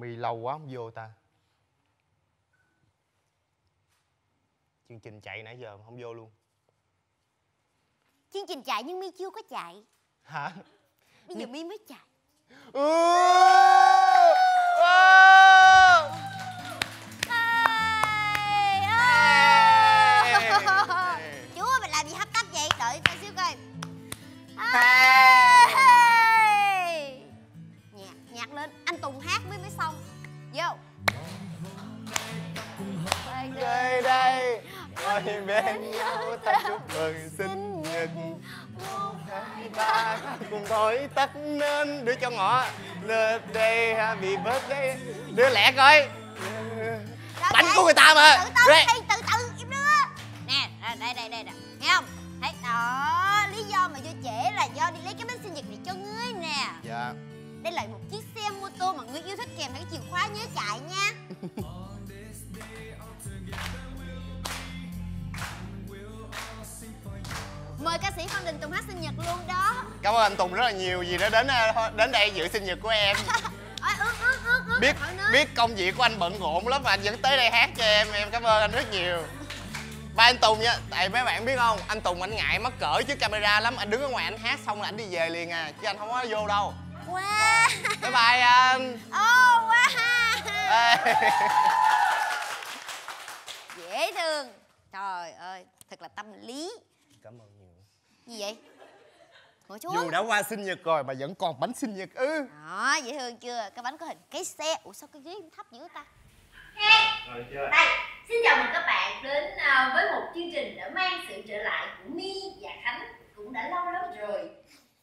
mi lâu quá không vô ta. Chương trình chạy nãy giờ mà không vô luôn. Chương trình chạy nhưng mi chưa có chạy. Hả? Bây giờ mi mới chạy. Ừ. bên nhau ta chúc mừng sinh nhật một hai ta cùng thổi tắt nên đưa cho ngọ lên đây happy birthday đưa lẹ coi. Bánh của người ta mà. Tự đi từ từ im đưa. Nè à, đây đây đây nè. Nghe không? Thấy đó lý do mà vô trễ là do đi lấy cái bánh sinh nhật này cho ngươi nè. Dạ. Đây là một chiếc xe mô tô mà ngươi yêu thích kèm theo cái chìa khóa nhớ chạy nha mời ca sĩ Phan Đình Tùng hát sinh nhật luôn đó. Cảm ơn anh tùng rất là nhiều vì đã đến ờ, đến đây dự sinh nhật của em. Ôi, biết biết công việc của anh bận rộn lắm mà anh vẫn tới đây hát cho em. Em cảm ơn anh rất nhiều. Ba anh Tùng nha. Tại mấy bạn biết không anh Tùng anh ngại mắc cỡ trước camera lắm. Anh đứng ở ngoài anh hát xong là anh đi về liền à chứ anh không có vô đâu. Wow bye bye anh. Oh wow dễ thương. Trời ơi thật là tâm lý. Cảm ơn gì vậy? Ngồi xuống. Dù đã qua sinh nhật rồi mà vẫn còn bánh sinh nhật ư đó dễ thương chưa? Cái bánh có hình cái xe. Ủa sao cái ghế thấp dữ ta? Rồi chưa? Đây, xin chào mừng các bạn đến à, với một chương trình đã mang sự trở lại của My và Khánh cũng đã lâu lắm rồi.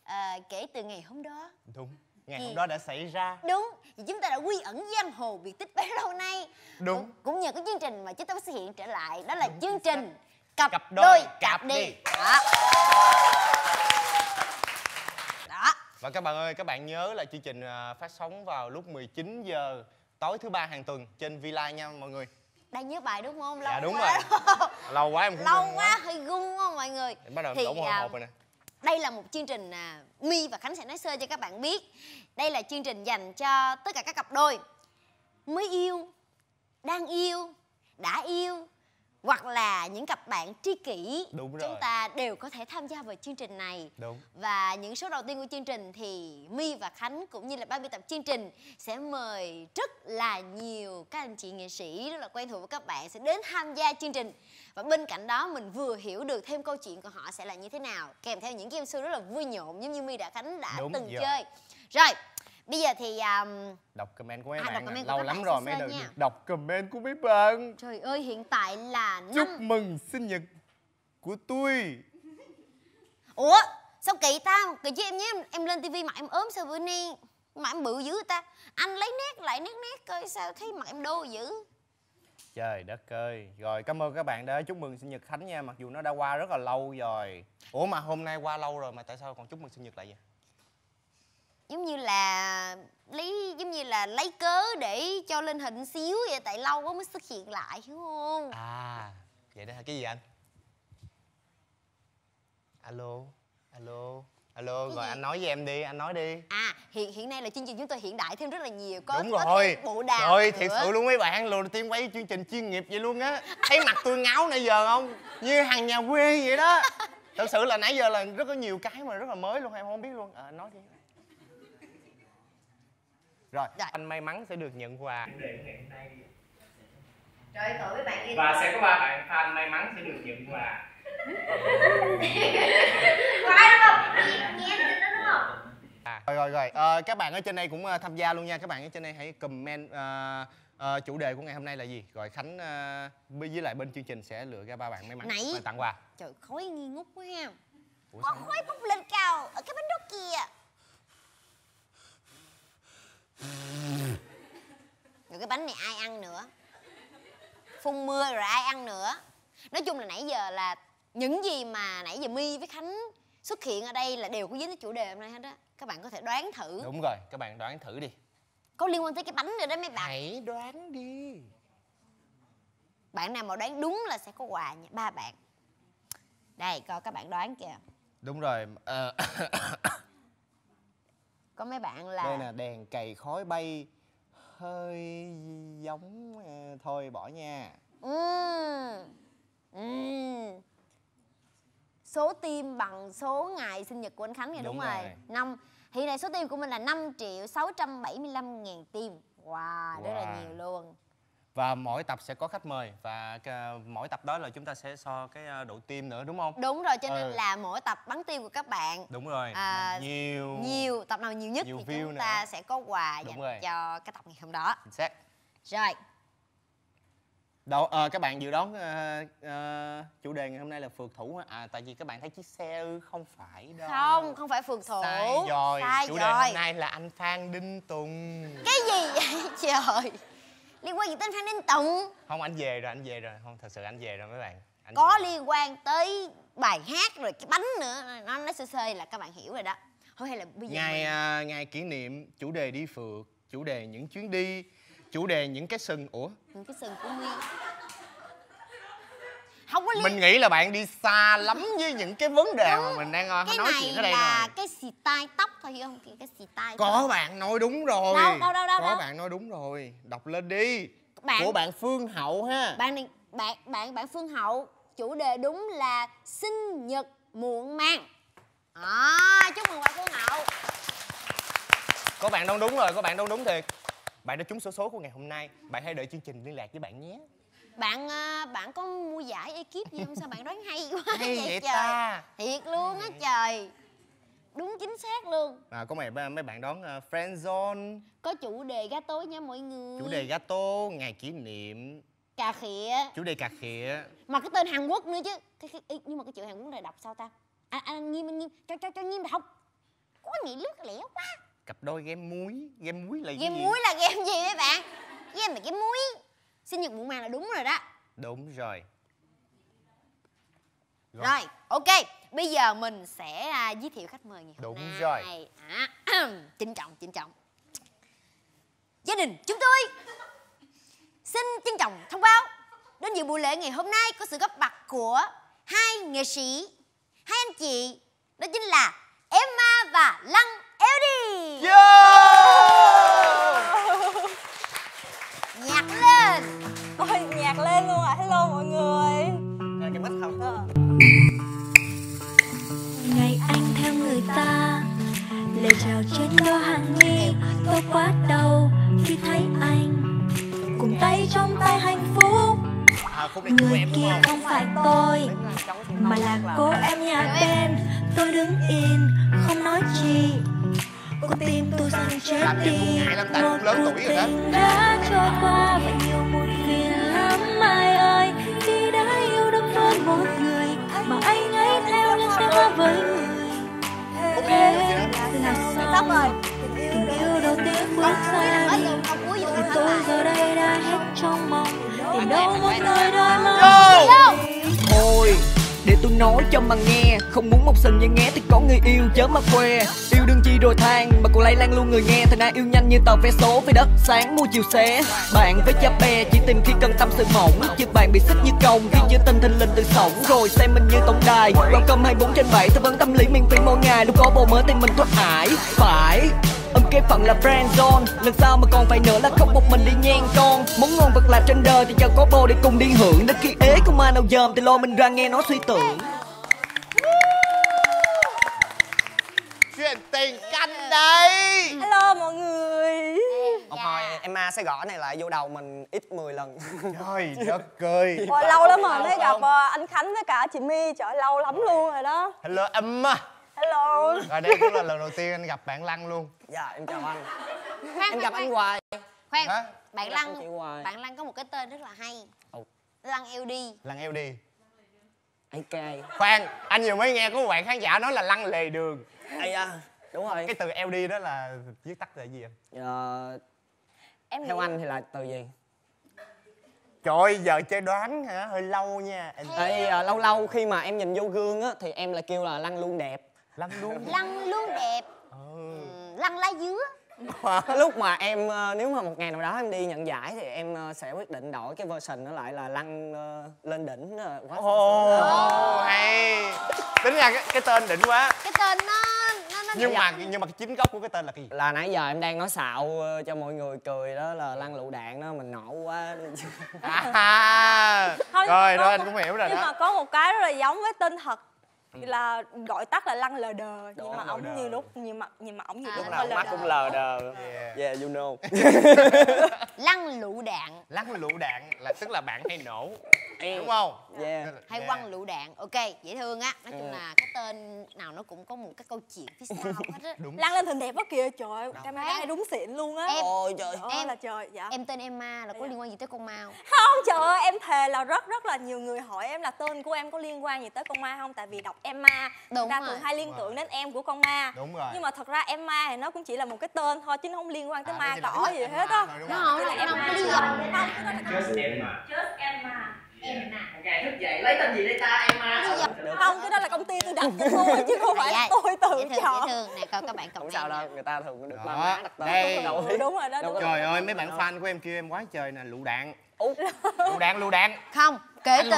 à, kể từ ngày hôm đó. Đúng ngày Gì? hôm đó đã xảy ra. Đúng vì chúng ta đã quy ẩn giang hồ biệt tích bấy lâu nay. Đúng. cũng, cũng nhờ cái chương trình mà chúng ta mới xuất hiện trở lại. Đó là chương trình cặp, Cặp đôi, đôi, cặp đi. đi. đó. Đó. Và các bạn ơi các bạn nhớ là chương trình à, phát sóng vào lúc 19 giờ tối thứ ba hàng tuần trên Villa nha mọi người. Đang nhớ bài đúng không? Lâu dạ đúng quá. rồi. Lâu quá em cũng lâu quá hơi gung không mọi người? Em bắt đầu Thì, đổ mồ à, hột rồi nè. đây là một chương trình à, My và Khánh sẽ nói sơ cho các bạn biết. Đây là chương trình dành cho tất cả các cặp đôi. Mới yêu đang yêu đã yêu hoặc là những cặp bạn tri kỷ Đúng chúng rồi. ta đều có thể tham gia vào chương trình này đúng và những số đầu tiên của chương trình thì My và Khánh cũng như là ban biên tập chương trình sẽ mời rất là nhiều các anh chị nghệ sĩ rất là quen thuộc với các bạn sẽ đến tham gia chương trình và bên cạnh đó mình vừa hiểu được thêm câu chuyện của họ sẽ là như thế nào kèm theo những game show rất là vui nhộn giống như My đã Khánh đã Đúng từng rồi. chơi rồi bây giờ thì um, đọc comment của mấy À, bạn đọc comment lâu lắm rồi mới được đọc comment của mấy bạn. Trời ơi hiện tại là chúc năm mừng sinh nhật của tôi. Ủa sao kỳ ta? Kỳ chứ em nhé em, em lên tivi mặt em ốm sao bữa nay mặt em bự dữ ta? Anh lấy nét lại nét nét coi sao thấy mặt em đô dữ. Trời đất ơi. Rồi cảm ơn các bạn đã chúc mừng sinh nhật khánh nha mặc dù nó đã qua rất là lâu rồi. Ủa mà hôm nay qua lâu rồi mà tại sao còn chúc mừng sinh nhật lại vậy giống như là lấy giống như là lấy cớ để cho lên hình xíu vậy tại lâu quá mới xuất hiện lại hiểu không? À vậy đó hả? Cái gì anh? Alo alo alo Cái rồi gì? anh nói với em đi anh nói đi. À hiện hiện nay là chương trình chúng tôi hiện đại thêm rất là nhiều có đúng có rồi. bộ đàm rồi thiệt sự luôn mấy bạn đầu tiên quay chương trình chuyên nghiệp vậy luôn á. Thấy mặt tôi ngáo nãy giờ không? Như hàng nhà quê vậy đó. Thật sự là nãy giờ là rất có nhiều cái mà rất là mới luôn em không biết luôn. À, nói đi rồi Dạ. anh may mắn sẽ được nhận quà. Chủ đề của ngày hôm nay Trời ơi, cậu với bạn kia. Và sẽ có ba bạn fan may mắn sẽ được nhận quà. Ai đúng không? Nghe, nghe đó đúng không? À, rồi rồi rồi. Ờ, các bạn ở trên đây cũng ờ, tham gia luôn nha. Các bạn ở trên đây hãy comment ờ, ờ, chủ đề của ngày hôm nay là gì? Rồi khánh ờ, với lại bên chương trình sẽ lựa ra ba bạn may mắn Nãy- và tặng quà. Trời khói nghi ngút quá ha. Ủa khói bốc lên cao ở cái bánh đốt kia rồi cái bánh này ai ăn nữa? Phun mưa rồi ai ăn nữa? Nói chung là nãy giờ là những gì mà nãy giờ my với khánh xuất hiện ở đây là đều có dính tới chủ đề hôm nay hết á. Các bạn có thể đoán thử. Đúng rồi các bạn đoán thử đi. Có liên quan tới cái bánh rồi đó mấy bạn. Hãy đoán đi. Bạn nào mà đoán đúng là sẽ có quà nha ba bạn. Đây coi các bạn đoán kìa. Đúng rồi ờ, có mấy bạn là đây là đèn cày khói bay hơi giống ờ, thôi bỏ nha Ừm. Ừm. số tim bằng số ngày sinh nhật của anh Khánh nha đúng, Đúng rồi rồi. năm hiện nay số tim của mình là 5 triệu 675 ngàn tim wow, rất là Wow. nhiều luôn và mỗi tập sẽ có khách mời và cái- mỗi tập đó là chúng ta sẽ so cái ờ, độ tim nữa đúng không? Đúng rồi cho nên Ừ. là mỗi tập bắn tim của các bạn đúng rồi À, nhiều nhiều tập nào nhiều nhất Nhiều thì chúng ta nữa. sẽ có quà Đúng dành rồi. cho cái tập ngày hôm đó. Chính xác. Rồi. Đâu, ờ, các bạn dự đoán ờ, ờ, chủ đề ngày hôm nay là phượt thủ à tại vì các bạn thấy chiếc xe ư không phải đâu. Không không phải phượt thủ. Sai rồi. Sai chủ đề rồi. hôm nay là anh Phan Đinh Tùng. Cái gì vậy trời liên quan gì tới Phan Đinh Tùng? Không anh về rồi anh về rồi. Không thật sự anh về rồi mấy bạn. Anh có về. liên quan tới bài hát rồi cái bánh nữa. Nó nói sơ sơ là các bạn hiểu rồi đó. Thôi hay là bây giờ ngày mình... à, ngày kỷ niệm chủ đề đi phượt chủ đề những chuyến đi chủ đề những cái sừng. Ủa? Những cái sừng của mi không có liên mình nghĩ là bạn đi xa lắm với những cái vấn đề mà mình đang ờ, cái nói này chuyện ở đây là rồi cái xì tai tóc thôi hiểu không? Cái, cái xì tai có tóc. bạn nói đúng rồi. Đâu, đâu, đâu, đâu, có đâu? bạn nói đúng rồi. Đọc lên đi. Bạn- của bạn Phương Hậu ha. Bạn này bạn bạn bạn Phương Hậu chủ đề đúng là sinh nhật muộn màng. À, chúc mừng bạn Phương Hậu. Có bạn đâu đúng rồi có bạn đâu đúng thiệt. Bạn đã trúng số số của ngày hôm nay. Bạn hãy đợi chương trình liên lạc với bạn nhé bạn à, bạn có mua giải ekip gì không? Sao bạn đoán hay quá hay vậy vậy trời? ta? Thiệt luôn á trời. Đúng chính xác luôn. À, có mấy mấy bạn đón uh, friend zone. Có chủ đề gato nha mọi người. Chủ đề gato ngày kỷ niệm. Cà khịa. Chủ đề cà khịa. Mà cái tên Hàn Quốc nữa chứ. Cái, cái, nhưng mà cái chữ Hàn Quốc này đọc sao ta? Anh à, anh nghiêm anh nghiêm cho cho cho nghiêm đọc. Có này lướt lẻ quá. Cặp đôi game muối. Game muối là game gì? muối là game gì mấy bạn? Game là game muối sinh nhật muộn màng là đúng rồi đó. Đúng rồi. Rồi. rồi ok. Bây giờ mình sẽ à, giới thiệu khách mời ngày hôm Đúng nay. rồi. à, trinh trọng trinh trọng. Gia đình chúng tôi xin trân trọng thông báo đến dự buổi lễ ngày hôm nay có sự góp mặt của hai nghệ sĩ. Hai anh chị đó chính là Emma và Lăng Eldy nhạc lên luôn à. Hello mọi người. cái mic không ngày anh theo người ta lời chào trên đôi hàng mi tôi quá đau khi thấy anh. Cùng tay trong tay hạnh phúc à người kia không? phải tôi mà là cô em nhà bên. Tôi đứng yên không nói chi con tim tôi dần chết gì đi. một cuộc tình đã trôi qua và nhiều muộn hóa với người em là xong. tình yêu đầu tiên bước ở đi. thì tôi giờ đây đã hết trong mong. Tìm đâu một nơi đôi mong! Thôi để tôi nói cho mà nghe. Không muốn một sình như nghe thì có người yêu chớ mà khoe. Yêu đương chi rồi than, mà còn lây lan luôn người nghe. Thằng nay yêu nhanh như tàu vé số với đất sáng mua chiều xé. Bạn với cha bè chỉ tìm khi cần tâm sự mỏng. Chứ bạn bị xích như còng khi chưa tình thình lình từ sổng. Rồi xem mình như tổng đài. Welcome 24 trên 7 tư vấn tâm lý miễn phí mỗi ngày. Lúc có bồ mới thì mình thoát ải. Phải. Ôm cái phận là friend zone. Lần sau mà còn phải nữa là không một mình đi ngang con. Muốn ngon vật là trên đời thì cho có bồ để cùng đi hưởng. Đến khi ế không ai nào dòm thì lôi mình ra nghe nó suy tưởng. Chuyện tình canh đây Hello mọi người. Một hồi Emma sẽ gõ này lại vô đầu mình ít 10 lần. Trời đất ơi. Ôi, lâu lắm rồi mới gặp ờ, anh Khánh với cả chị My. Trời ơi, lâu lắm luôn rồi đó. hello Emma Hello. rồi đây cũng là lần đầu tiên anh gặp bạn Lăng luôn. Dạ em chào anh. Khoan, Em gặp khoan, anh hoài. Khoan Hả? bạn Gặp lăng anh bạn lăng có một cái tên rất là hay. Ồ. lăng đi Lăng eo đi AK khoan anh vừa mới nghe có một bạn khán giả nói là Lăng lề đường. Ây da Đúng rồi. Cái từ LD đó là viết tắt là gì em Ờ, Em Theo nghĩ- anh thì là từ gì? trời ơi giờ chơi đoán hả? Hơi lâu nha. Anh- Ê, à, lâu lâu khi mà em nhìn vô gương á Thì em lại kêu là lăng luôn đẹp Lăng luôn. Lăng luôn đẹp. Ừ. Ừ, lăng lá dứa. Lúc mà em ờ, nếu mà một ngày nào đó em đi nhận giải thì em ờ, sẽ quyết định đổi cái version nó lại là lăn ờ, lên đỉnh ờ, quá ồ hay. Tính ra cái, cái tên đỉnh quá. Cái tên nó nó nó nhưng mà nhưng mà cái chính gốc của cái tên là cái gì? Là nãy giờ em đang nói xạo ờ, cho mọi người cười đó là lăn lựu đạn đó mình nổ quá. À, rồi rồi anh cũng hiểu rồi nhưng mà đó có một cái rất là giống với tên thật là gọi tắt là lăng lờ đờ nhưng mà đờ. như lúc mà nhưng mà ổng như À, lúc nào mắt cũng lờ đờ. Yeah. yeah you know. Lăng lựu đạn. Lăn lựu đạn là tức là bạn hay nổ. Em. đúng không? Yeah. Hay Yeah. quăng lựu đạn. Ok dễ thương á. Nói chung Ừ. là cái tên nào nó cũng có một cái câu chuyện phía sau hết á. Đúng. Lăng lên thình đẹp quá kìa trời ơi, camera Em- đúng xịn luôn á. em- ôi trời. Ơi em- là trời dạ. em tên Emma là có liên quan gì tới con mao không trời ơi em thề là rất rất là nhiều người hỏi em là tên của em có liên quan gì tới con ma không? Tại vì đọc Emma Đúng người ta rồi. thường hay liên tưởng đến em của con ma. Đúng rồi. Nhưng mà thật ra Emma thì nó cũng chỉ là một cái tên thôi chứ nó không liên quan tới À, ma cỏ gì hết á. đúng nó không? nó không có lý do Just Emma Just Emma Emma ngày thức dậy. Lấy tên gì đây ta? Emma không cái đó là công ty tôi đặt cho tôi chứ không phải là tôi dễ tự thương dễ chọn. thương. Nè coi các bạn comment sao đâu người ta thường được ba má đặt tên đây. ừ, đúng rồi đó đúng rồi. trời ơi mấy bạn fan của em kêu em quá trời nè lựu đạn. Lựu đạn lựu đạn. Không kể từ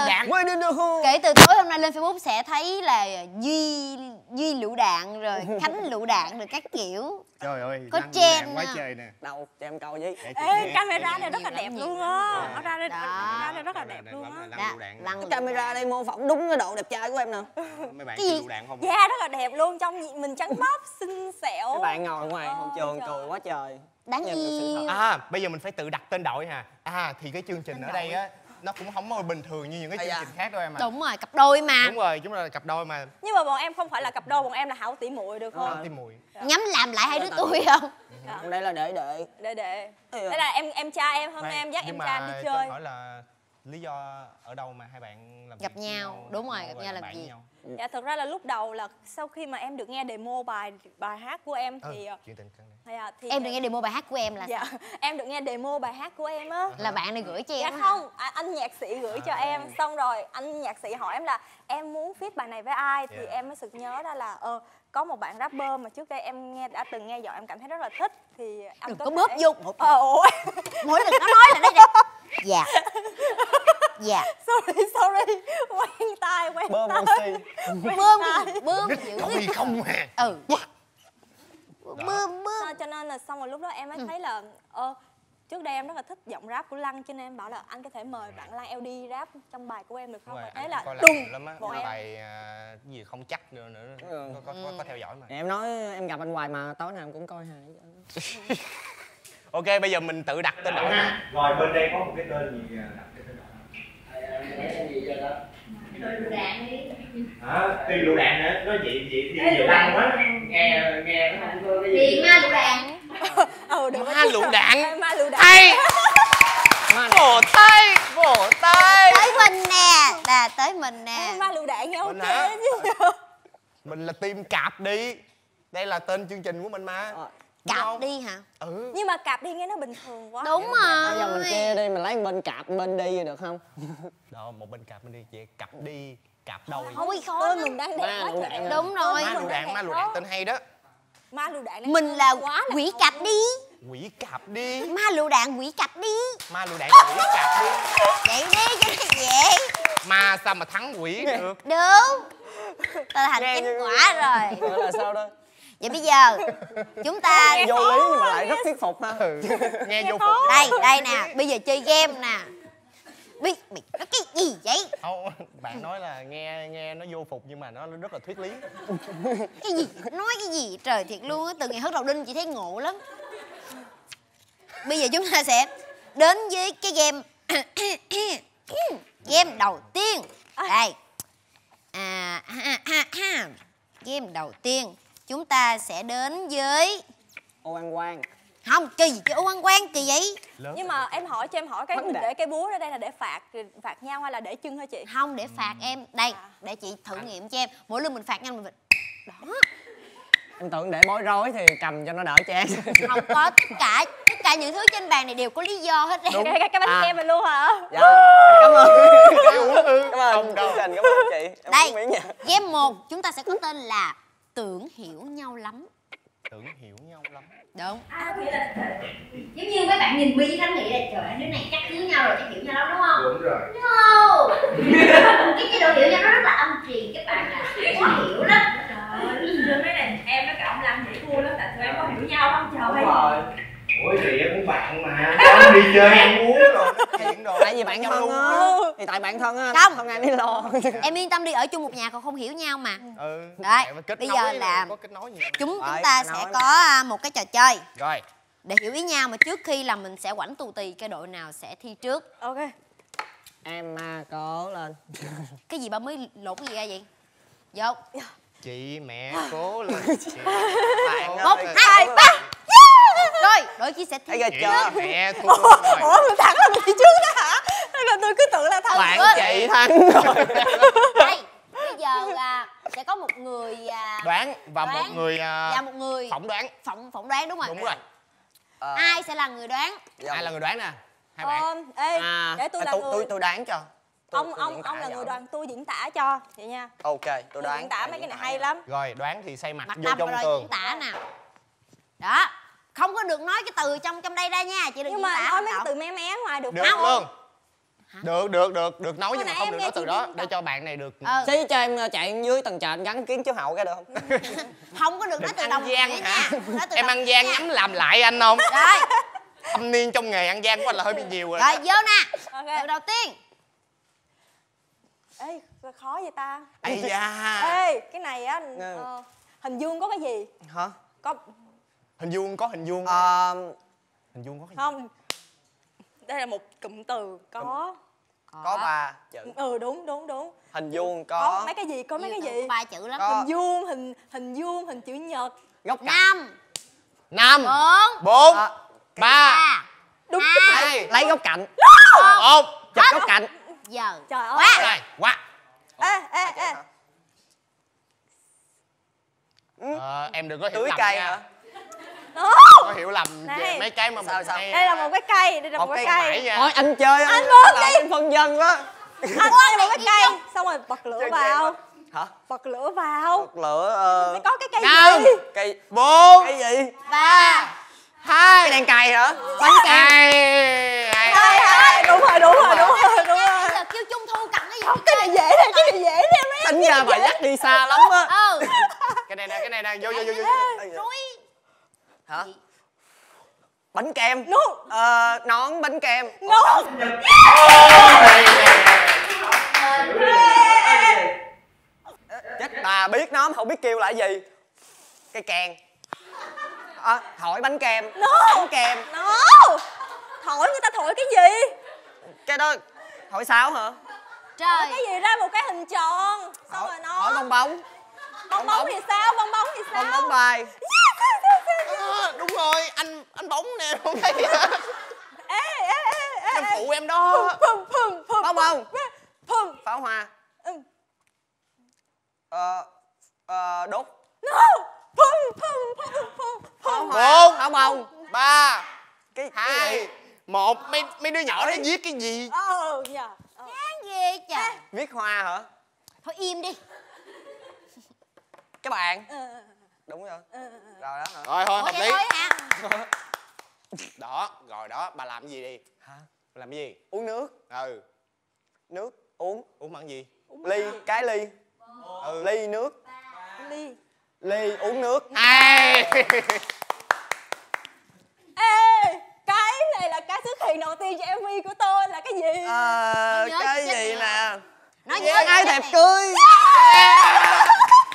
kể từ tối hôm nay lên facebook sẽ thấy là duy duy lựu đạn rồi khánh lựu đạn rồi các kiểu. Trời ơi Có đạn quá nè. trời nè. Đâu cho em câu với. Ê, camera này rất là đẹp luôn á. nó ra đây ra rất là đẹp luôn á. Lựu camera đây mô phỏng đúng cái độ đẹp trai của em nè. Mấy bạn Cái gì? lựu đạn không? Da rất là đẹp luôn trong mình trắng bóc xinh xẻo. Các bạn ngồi ngoài Ôi, hậu trường cười quá trời. Đáng yêu. À bây giờ mình phải tự đặt tên đội hà. À thì cái chương trình ở đây á nó cũng không có bình thường như những cái Ây chương da. trình khác đâu em à đúng rồi cặp đôi mà. Đúng rồi chúng ta là cặp đôi mà. Nhưng mà bọn em không phải là cặp đôi bọn em là hảo tỷ muội được à, không? tim mùi nhắm làm lại hai đứa tôi không? Đây là để để để để Ừ. đây là em em trai em hôm nay em dắt em trai mà đi chơi. hỏi là lý do ở đâu mà hai bạn làm Gặp với nhau, đúng rồi, gặp nhau làm việc. nhau? dạ thực ra là lúc đầu là sau khi mà em được nghe demo bài bài hát của em Ừ, thì chuyện tình căng thì, à, thì em được nghe demo bài hát của em là dạ em được nghe demo bài hát của em á. Là bạn này gửi cho dạ em á. không à, anh nhạc sĩ gửi cho em. xong rồi anh nhạc sĩ hỏi em là em muốn feat bài này với ai? Thì Yeah. em mới sực nhớ ra là ờ có một bạn rapper mà trước đây em nghe đã từng nghe giọng em cảm thấy rất là thích. Thì anh đừng có có bóp thể- vô. Một ờ ủa. Mỗi lần nó nói là nó dạ. Dạ. Sorry sorry. Quen tai quen bơm tai. oxy. Bơm cái gì bơm dữ Ôi không à ừ. Bơm bơm. Cho- cho nên là xong rồi lúc đó em mới thấy là ờ trước đây em rất là thích giọng rap của Lăng cho nên em bảo là anh có thể mời bạn Lăng LD rap trong bài của em được không? Rồi, thế là đùng. lắm á bài à, gì không chắc nữa nữa. Ừ. có, có, có, có theo dõi mà. Em nói em gặp anh hoài mà tối nào em cũng coi hài ok bây giờ mình tự đặt tên đội ha rồi bên đây có một cái tên gì à, đặt cái tên đội Rồi lựu đạn đi. Hả? Tuy lựu đạn nữa nó vậy vậy thì nhiều lăng quá. Nghe nghe nó không có cái gì Điện ma lựu đạn. Ừ được ma lựu đạn. Ma lựu đạn. Hay vỗ tay vỗ tay. Tới mình nè. Là tới mình nè. Ma lựu đạn nghe Mình ok chứ. Mình là team cạp đi. Đây là tên chương trình của mình mà Không? đi hả? Ừ. Nhưng mà cặp đi nghe nó bình thường quá. Đúng bây giờ mình chia đi mình lấy một bên cạp một bên đi được không? Đó một bên cạp mình đi. Chị cặp đi cặp đôi. Thôi khó tên lắm. mình đang đẹp quá trời. đúng rồi. ma lựu đạn ma lựu đạn tên hay đó. Ma lựu đạn mình là quá là quỷ cặp đi. Quỷ cạp đi. Ma lựu đạn quỷ cặp đi. Ma lựu đạn quỷ cạp đi. Vậy đi cho nó dễ. Ma sao mà thắng quỷ được? Đúng. Ta thành Nghe kết quả rồi. Là sao đó vậy bây giờ chúng ta vô lý nhưng mà lại rất thuyết phục ha. Ừ. nghe vô phục. đây đây nè bây giờ chơi game nè. Biết nó cái gì vậy? Không bạn nói là nghe nghe nó vô phục nhưng mà nó rất là thuyết lý. Cái gì? Nói cái gì? Trời thiệt luôn á từ ngày hớt đầu đinh chị thấy ngộ lắm. Bây giờ chúng ta sẽ đến với cái game game đầu tiên. Đây. À ha, ha, ha. game đầu tiên chúng ta sẽ đến với ô ăn quan không kỳ gì chứ quan quan kỳ vậy? Lớn nhưng mà em hỏi cho em hỏi cái Vấn mình để cái búa ra đây là để phạt phạt nhau hay là để chân hả chị? Không để phạt em. Đây để chị thử nghiệm cho em. Mỗi lần mình phạt nhau mình đó. Em tưởng để bối rối thì cầm cho nó đỡ chán. Không có tất cả tất cả những thứ trên bàn này đều có lý do hết em cái, cái, cái bánh À. kem này luôn hả? Dạ. Cảm ơn. Cảm ơn. Không đâu chương trình cảm ơn chị. Em đây game một chúng ta sẽ có tên là tưởng hiểu nhau lắm. Tưởng hiểu nhau lắm. Đúng. À, giống như mấy bạn nhìn Mi với Khánh nghĩ là trời ơi, đứa này chắc cưới nhau rồi chắc hiểu nhau lắm đúng không? đúng rồi. No! Cái chế độ hiểu nhau nó rất là âm trì các bạn ạ. Khó hiểu lắm. Trời mấy này em với cả ông Lâm dễ thua lắm Tại tụi em có hiểu nhau không trời đúng rồi ủa thì em cũng bạn mà. Em đi chơi ăn uống rồi. Chuyện rồi. Tại vì bạn thân á. thì tại bạn thân á. Không. không ai đi lo. Em yên tâm đi ở chung một nhà còn không hiểu nhau mà. Ừ. Đấy, phải kết bây giờ là- có kết nối gì chúng Đấy, chúng ta sẽ có à, một cái trò chơi. Rồi. Để hiểu ý nhau mà trước khi là mình sẽ quảnh tù tì cái đội nào sẽ thi trước. Ok. Em à, cố lên. Cái gì ba mới lột cái gì ra vậy? Vô. Chị mẹ cố lên. Chị bạn một hai ba rồi đội sẽ thi thấy ghê chị chưa mẹ thua rồi ủa mình thắng là mình đi trước đó hả? Thế là tôi cứ tưởng là thắng bạn chị thắng rồi. đây bây giờ à, sẽ có một người à, đoán và một Đoán. người à, và một người phỏng đoán. phỏng phỏng đoán đúng rồi. Đúng rồi. Ờ, ai sẽ là người đoán? Dạ. ai là người đoán nè? Hai bạn. Ờ, ê à để tôi là tôi, người. tôi tôi đoán cho. Tôi- ông tôi ông ông là người đoàn tôi diễn tả cho vậy nha. Ok tôi tôi đoán. diễn tả mấy cái này hay lắm. Rồi đoán thì xây mặt mặt vô trong rồi tường. diễn tả nào đó không có được nói cái từ trong trong đây ra nha chỉ được nhưng mà nói mấy cái từ mé mé ngoài được được không? luôn. Được được được được nói Hồi nhưng mà không được nói từ chị đó để cho bạn này được ừ. xí cho em chạy dưới tầng trệt gắn kiến chiếu hậu cái được không? Không có được nói từ ăn đồng gian nghĩa hả? nha. Em ăn gian nhắm làm lại anh không? Rồi. Thâm niên trong nghề ăn gian của anh là hơi bị nhiều rồi rồi vô nè. Ok. Từ đầu tiên. Ê khó vậy ta? Ây da. Ê cái này á Ừ. ờ, hình vuông có cái gì? Hả? Có hình vuông có hình vuông. Ờ, hình vuông có hình không. đây là một cụm từ có. Có. ba chữ. Ừ đúng đúng đúng. Hình vuông có. Có mấy cái gì có mấy cái gì? có ba chữ lắm. Có. hình vuông hình hình vuông hình chữ nhật. Góc cạnh. Năm. Năm. Bốn. Bốn. À, ba. Đúng. Hai. Lấy góc cạnh. Một. Chụp góc cạnh. Giờ. Trời ơi. Quá rồi quá ê ê. ê Ờ, em đừng có hiểu lầm cây nha có hiểu lầm về mấy cái mà mình Sao, sao? hay đây là một cái cây đây là một, Một cái cây. cây thôi anh chơi anh làm đi. phân dân quá anh đây là một cái cây xong rồi bật lửa vào. hả? Bật lửa vào. Bật lửa ờ, Phải có cái cây Năm. gì cây bốn cái gì? Ba. Hai. Cái đèn cày hả? Bánh hai. Hai hai. Đúng rồi đúng rồi đúng rồi đúng rồi. giờ kêu trung thu cầm cái gì cái này dễ đây cái này dễ đây mấy tính ra bà dắt đi xa lắm á. Ừ. Cái này nè cái này nè vô vô vô vô hả? Bánh kem. No ờ, nón bánh kem. No chết bà biết nó mà không biết kêu là gì. Cây kèn. À, hỏi bánh kem. Bánh kem. No thổi người ta thổi cái gì? Cái đó hỏi sao hả? Trời. cái gì ra một cái hình tròn. Xong hỏi, rồi nó hỏi bong bóng. Bong bóng thì sao? Bong bóng thì sao? bong bóng bài À, đúng rồi anh anh bóng nè không thấy hả ê ê ê ê. Em phụ em đó. Phum phum phum bong bóng phum pháo hoa. Ừ. ờ, ờ, đốt. No phum pháo phum hoa. Bốn. pháo bông ba. Cái, cái hai một. Mấy mấy đứa nhỏ nó viết cái gì? Ờ nhờ ờ. chán ghê trời. Viết hoa hả? Thôi im đi. Cái bàn Ờ, ờ, đúng rồi. Ờ, ờ. rồi đó hả? Rồi thôi hợp lý. đó rồi đó bà làm cái gì đi? Hả? Bà làm cái gì? Uống nước. Ừ. Nước uống. Uống bằng gì? Ly cái ly. Ừ. Ly nước. Ly. Ly uống nước. Ai ê cái này là cái xuất hiện đầu tiên cho mv của tôi là cái gì? Ờ, nhớ cái gì nè. nói Với nhớ ai chết thèm nè. cưới.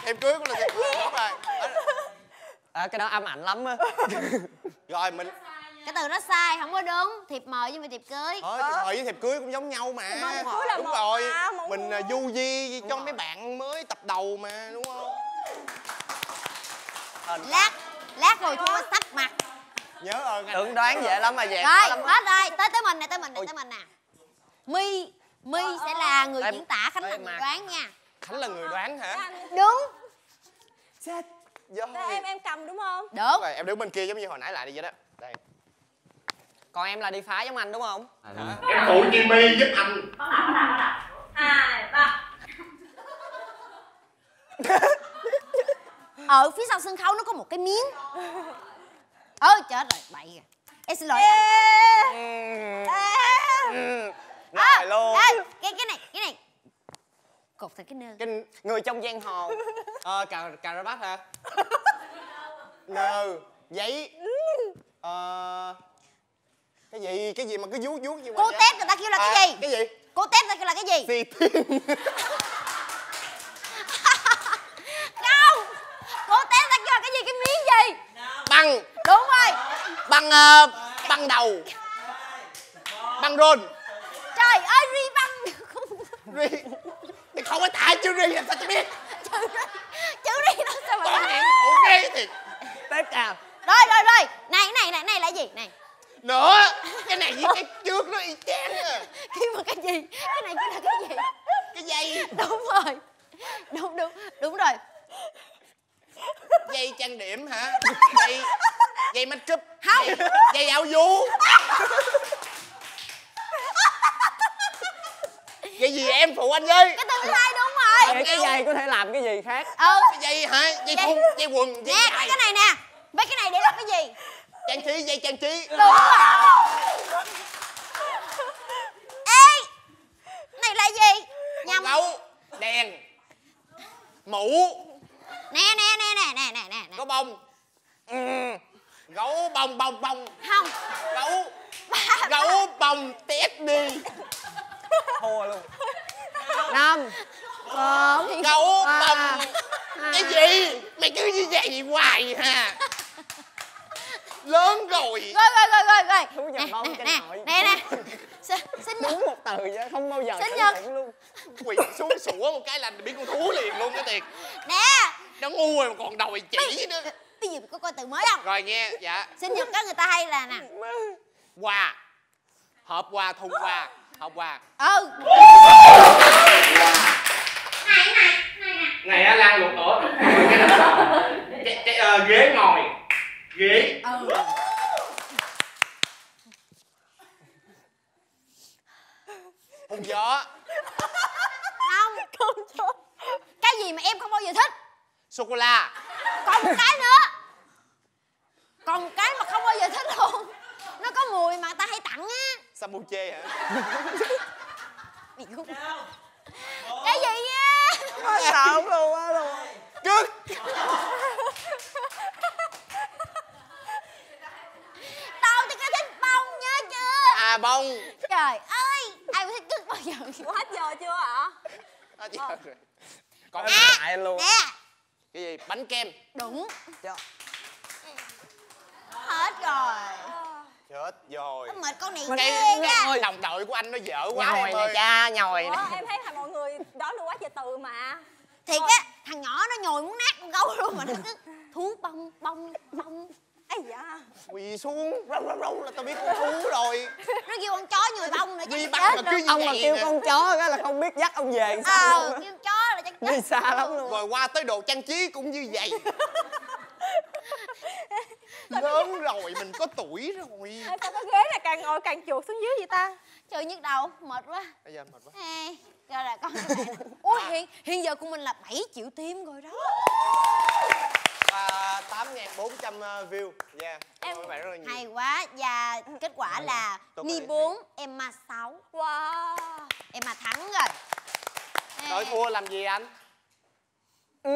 Em cưới cũng là thiệp cưới đúng rồi à, cái đó âm ảnh lắm á. Rồi mình cái từ đó sai không có đúng. Thiệp mời mà thiệp cưới. Thôi thiệp mời với thiệp cưới cũng giống nhau mà. Mời cưới là đúng một rồi. mà, một mình người. à, du di cho mấy bạn mới tập đầu mà đúng không? Lát lát rồi thua sắc mặt. Nhớ ơn anh. Tưởng đoán dễ lắm mà dễ rồi lắm hết rồi. Tới tới mình nè tới mình nè tới mình nè. My my Ờ, sẽ ờ. là người Em- diễn tả khánh là người mà. đoán nha. Khánh là người đoán hả? Đúng. Chết rồi Đây, em em cầm đúng không? Đúng rồi em đứng bên kia giống như hồi nãy lại đi vậy đó. Đây. Còn em là đi phá giống anh đúng không? Em phụ Jimmy giúp anh. Bắt đầu bắt đầu bắt đầu hai ba. Ở phía sau sân khấu nó có một cái miếng. Ơ chết rồi bậy kìa. Em xin lỗi anh. Ừ. à, Rồi luôn. ê, cái cái này cái này cột thành cái nơ. Cái người trong giang hồ. Ờ cà cà ra bát hả? Nơ giấy. Ờ cái gì cái gì mà cứ vuốt vuốt gì cô tép người ta kêu là cái gì? cái gì? Cô tép người ta kêu là cái gì? Xì tiên không cô tép người ta kêu là cái gì? Cái miếng gì? Băng. Đúng rồi. Băng ờ, băng đầu. Băng rôn. Trời ơi ri băng. Ri không có tại chữ ri làm sao tôi biết? Chữ ri chữ ri nó sao mà con hẹn ổ ri thì tép cào rồi rồi rồi. Này cái này này này là gì? Này. Nữa cái này với cái trước nó y chang à. Kêu mà cái gì? Cái này kêu là cái gì? Cái dây. Đúng rồi. Đúng đúng đúng rồi. Dây trang điểm hả? Dây dây make up Không. dây, dây áo vú vậy gì em phụ anh với cái tương lai đúng rồi. Vậy cái giày có thể làm cái gì khác? Ừ. Cái giày hả? Dây thun dây quần dây nè dài. cái này nè. Mấy cái này để làm cái gì? Trang trí dây trang trí. Đúng rồi. Ê này là gì? Nhầm. Gấu đèn mũ. Nè nè nè nè nè nè nè có bông. Ừ. gấu bông bông bông. Không. Gấu. gấu bông tét đi. Thua luôn. Năm. Bốn gấu bông. Cái gì? Mày cứ như vậy hoài hà. Lớn rồi. Rồi rồi rồi rồi rồi. Thú nè nhận bông nè nè hội. nè nè. Xin xin đúng một từ chứ không bao giờ nhật. tượng luôn. Quỳ xuống sủa một cái là biết con thú liền luôn cái tiền nè. Nó ngu rồi mà còn đòi chỉ nữa. bây giờ có coi từ mới không rồi nghe dạ. Sinh nhật có người ta hay là nè quà hộp quà thùng quà hộp quà ừ. Này á lăn lụt ổ ờ, ghế ngồi. Ghế. Ừ. Hùng gió. Không. Không cho cái gì mà em không bao giờ thích? Sô cô la. Còn một cái nữa. Còn một cái mà không bao giờ thích luôn có mùi mà ta hay tặng á. Sambuche hả cái gì á sợ luôn á luôn cứt tao thì có thích bông nhớ chưa? À bông. Trời ơi ai có thích cứt bao giờ? Ủa hết giờ chưa ạ à, chị rồi. còn à hại luôn. nè. Cái gì? Bánh kem. Đúng. Cho. hết rồi chết rồi. Mệt con này cái ghê nha. ơi đồng đội của anh nó dở quá nhồi em nè cha nhồi nè. em thấy là mọi người đoán được quá trời từ mà. Thiệt á thằng nhỏ nó nhồi muốn nát con gấu luôn mà nó cứ thú bông bông bông ấy dạ quỳ xuống râu râu râu là tao biết con thú rồi. Nó kêu con chó nhồi bông nữa chắc bắt mà cứ ông mà kêu nè. con chó cái là không biết dắt ông về sao ờ kêu chó là chắc đi xa lắm luôn rồi qua tới đồ trang trí cũng như vậy lớn rồi mình có tuổi rồi. Ê, sao cái ghế này càng ngồi càng chuột xuống dưới vậy ta? Trời nhức đầu mệt quá. Bây giờ mệt quá. Ê, rồi là con ui hiện hiện giờ của mình là 7 triệu tim rồi đó. Và tám bốn trăm view. Nha Em- em bạn rất là nhiều. Hay quá. Và kết quả là rồi. 4 Emma 6 wow. Emma thắng rồi. Đội thua làm gì anh? Ừ.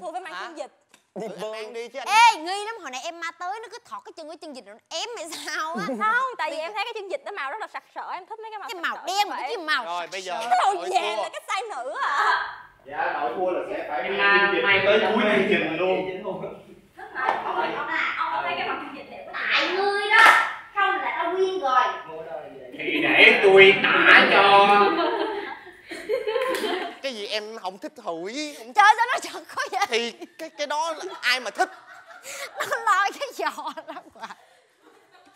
Thua với mang chiến dịch đi vương mang đi chứ anh. Ê nghi lắm hồi nãy Emma tới nó cứ thọt cái chân cái chân dịch rồi nó ém hay sao á. Không tại vì em thấy cái chân dịch nó màu rất là sặc sỡ em thích mấy cái màu cái màu đen mà cái màu rồi bây giờ cái màu vàng là cái size nữ à. Dạ đội thua là sẽ phải Em ma- may tới cuối chương trình luôn. Thích mà ông ơi, ông à, ông thấy cái mặt chương trình đẹp tại ngươi đó. Không là tao quyên rồi. Thì để tôi tả cho cái gì em không thích hủi. Không trời sao nó chật quá vậy? Thì cái cái đó là ai mà thích? Nó lôi cái giò lắm quá.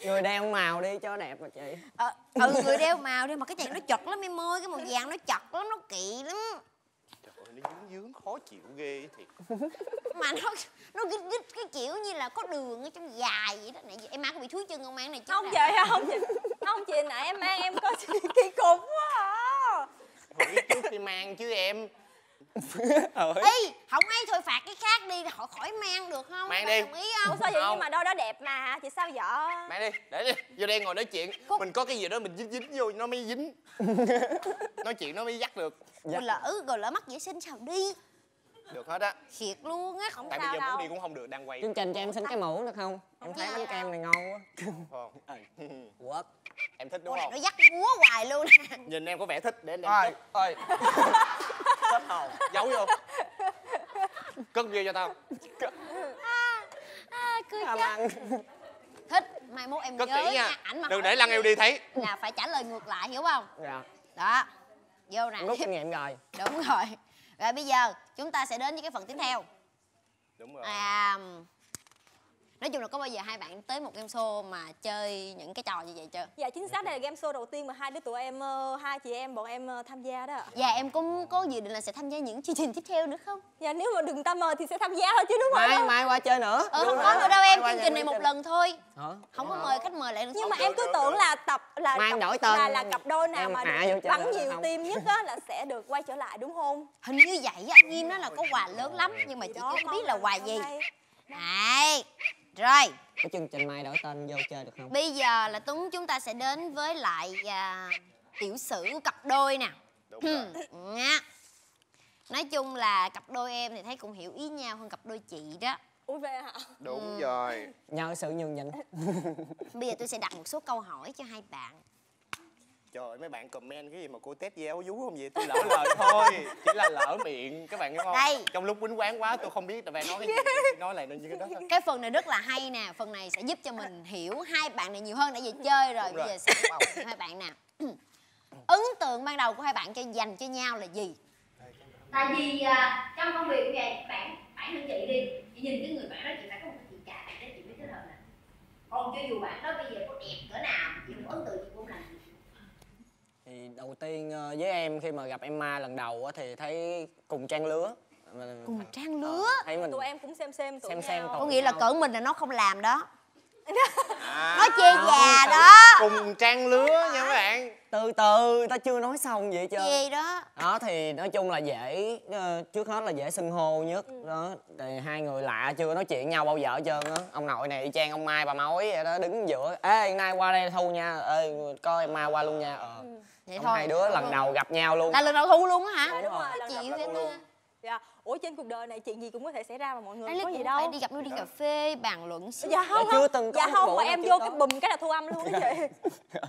Người đeo màu đi cho đẹp mà chị. Ờ ừ người đeo màu đi mà cái chàng nó chật lắm em ơi cái màu vàng nó chật lắm nó kỵ lắm. Trời ơi nó dướng dướng khó chịu ghê thiệt. Mà nó nó gít gít cái kiểu như là có đường ở trong dài vậy đó. Này em mang có bị thúi chân không mang này chứ không chị không chị không chị nãy em mang em có kỳ cục quá à hủi trước khi mang chứ em Ờ. Ê, không ai thôi phạt cái khác đi họ khỏi mang được không? Mang đi. đồng ý không? Ủa sao vậy Không. nhưng mà đôi đó đẹp mà chị sao vợ Mang đi, để đi, vô đây ngồi nói chuyện Mình có cái gì đó mình dính dính vô nó mới dính Nói chuyện nó mới dắt được Rồi lỡ rồi lỡ mắc vệ sinh sao đi? Được hết á. Thiệt luôn á, không Tại bây sao giờ đâu. muốn đi cũng không được, đang quay. Chương trình cho em xin cái mũ được không? Em thấy bánh kem này ngon quá. Không. Quất Em thích đúng Ủa, không? nó dắt múa hoài luôn. Nhìn em có vẻ thích để em đem ơi ơi Thích không? Giấu vô. Cất vô cho tao. À, cười tham chết thích. Mai mốt em Cất nhớ kỹ nha. ảnh mà Đừng để lăng eo đi thấy. là phải trả lời ngược lại hiểu không? Dạ. Đó. Vô nè. Em rút kinh nghiệm rồi. Đúng rồi. Rồi bây giờ chúng ta sẽ đến với cái phần tiếp theo. Đúng rồi. À nói chung là có bao giờ hai bạn tới một game show mà chơi những cái trò như vậy chưa? Dạ chính xác đây là game show đầu tiên mà hai đứa tụi em ờ, hai chị em bọn em ờ, tham gia đó ạ. và em có có dự định là sẽ tham gia những chương trình tiếp theo nữa không? Dạ nếu mà đừng ta mời thì sẽ tham gia thôi chứ đúng mai không? Mai qua chơi nữa. Ờ không có nữa đâu em chương trình này một lần thôi. Hả? Không có mời khách mời lại nữa nhưng mà em cứ tưởng là tập là Mai đổi tên. là là cặp đôi nào mà bắn nhiều không? tim nhất á là sẽ được quay trở lại đúng không? Hình như vậy á nghiêm nói là có quà lớn lắm nhưng mà chị chưa biết là quà gì. đây. Rồi. Cái chương trình mai đổi tên vô chơi được không? Bây giờ là Tuấn chúng ta sẽ đến với lại à, tiểu sử cặp đôi nè. Đúng rồi. Nha. Nói chung là cặp đôi em thì thấy cũng hiểu ý nhau hơn cặp đôi chị đó. Ui về hả? Đúng rồi. Nhờ sự nhường nhịn. Bây giờ tôi sẽ đặt một số câu hỏi cho hai bạn Trời ơi, mấy bạn comment cái gì mà cô test gieo vú không vậy? Tôi lỡ lời thôi. Chỉ là lỡ miệng, các bạn hiểu không? Đây. Trong lúc quýnh quán quá tôi không biết là bạn nói cái gì. Nói lại nó như cái đó thôi. Cái phần này rất là hay nè. Phần này sẽ giúp cho mình hiểu hai bạn này nhiều hơn. Đã về chơi rồi Đúng Bây rồi. giờ sẽ bầu hai bạn nè. Ấn tượng ban đầu của hai bạn cho dành cho nhau là gì? tại vì à, trong công việc vậy bạn bản thân chị đi. Chị nhìn cái người bạn đó chị phải có một cái chị chà để chị mới thích hợp nè. Còn cho dù bạn đó bây giờ có đẹp cỡ nào chị không ấn tượng chị cũng làm thì đầu tiên ờ, với em khi mà gặp Emma lần đầu á thì thấy cùng trang lứa. Mình- Cùng trang lứa? Thấy mình tụi em cũng xem xem tụi Xem xem nhau. tụi Có nghĩa là cỡ mình là nó không làm đó. À, Nó chê già đó. Cùng trang lứa nha các bạn. Từ từ ta chưa nói xong vậy chứ Chê đó. Đó thì nói chung là dễ ờ, trước hết là dễ xưng hô nhất. Đó thì hai người lạ chưa? Nói chuyện nhau bao giờ hết trơn á. Ông nội này y chang ông mai bà mối vậy đó đứng giữa. Ê nay qua đây thu nha. Ê coi em mai qua luôn nha. Ờ Vậy Ông thôi hai đứa lần đầu gặp nhau luôn. Là lần đầu thu luôn á hả? Dạ, đúng rồi, lần Chị luôn. dạ. Ủa trên cuộc đời này chuyện gì cũng có thể xảy ra mà mọi người Đây có gì đâu phải đi gặp nó đi cà phê bàn luận xíu. Dạ không chưa không. từng có dạ không mà em vô đó. cái bùm cái là thu âm luôn á chị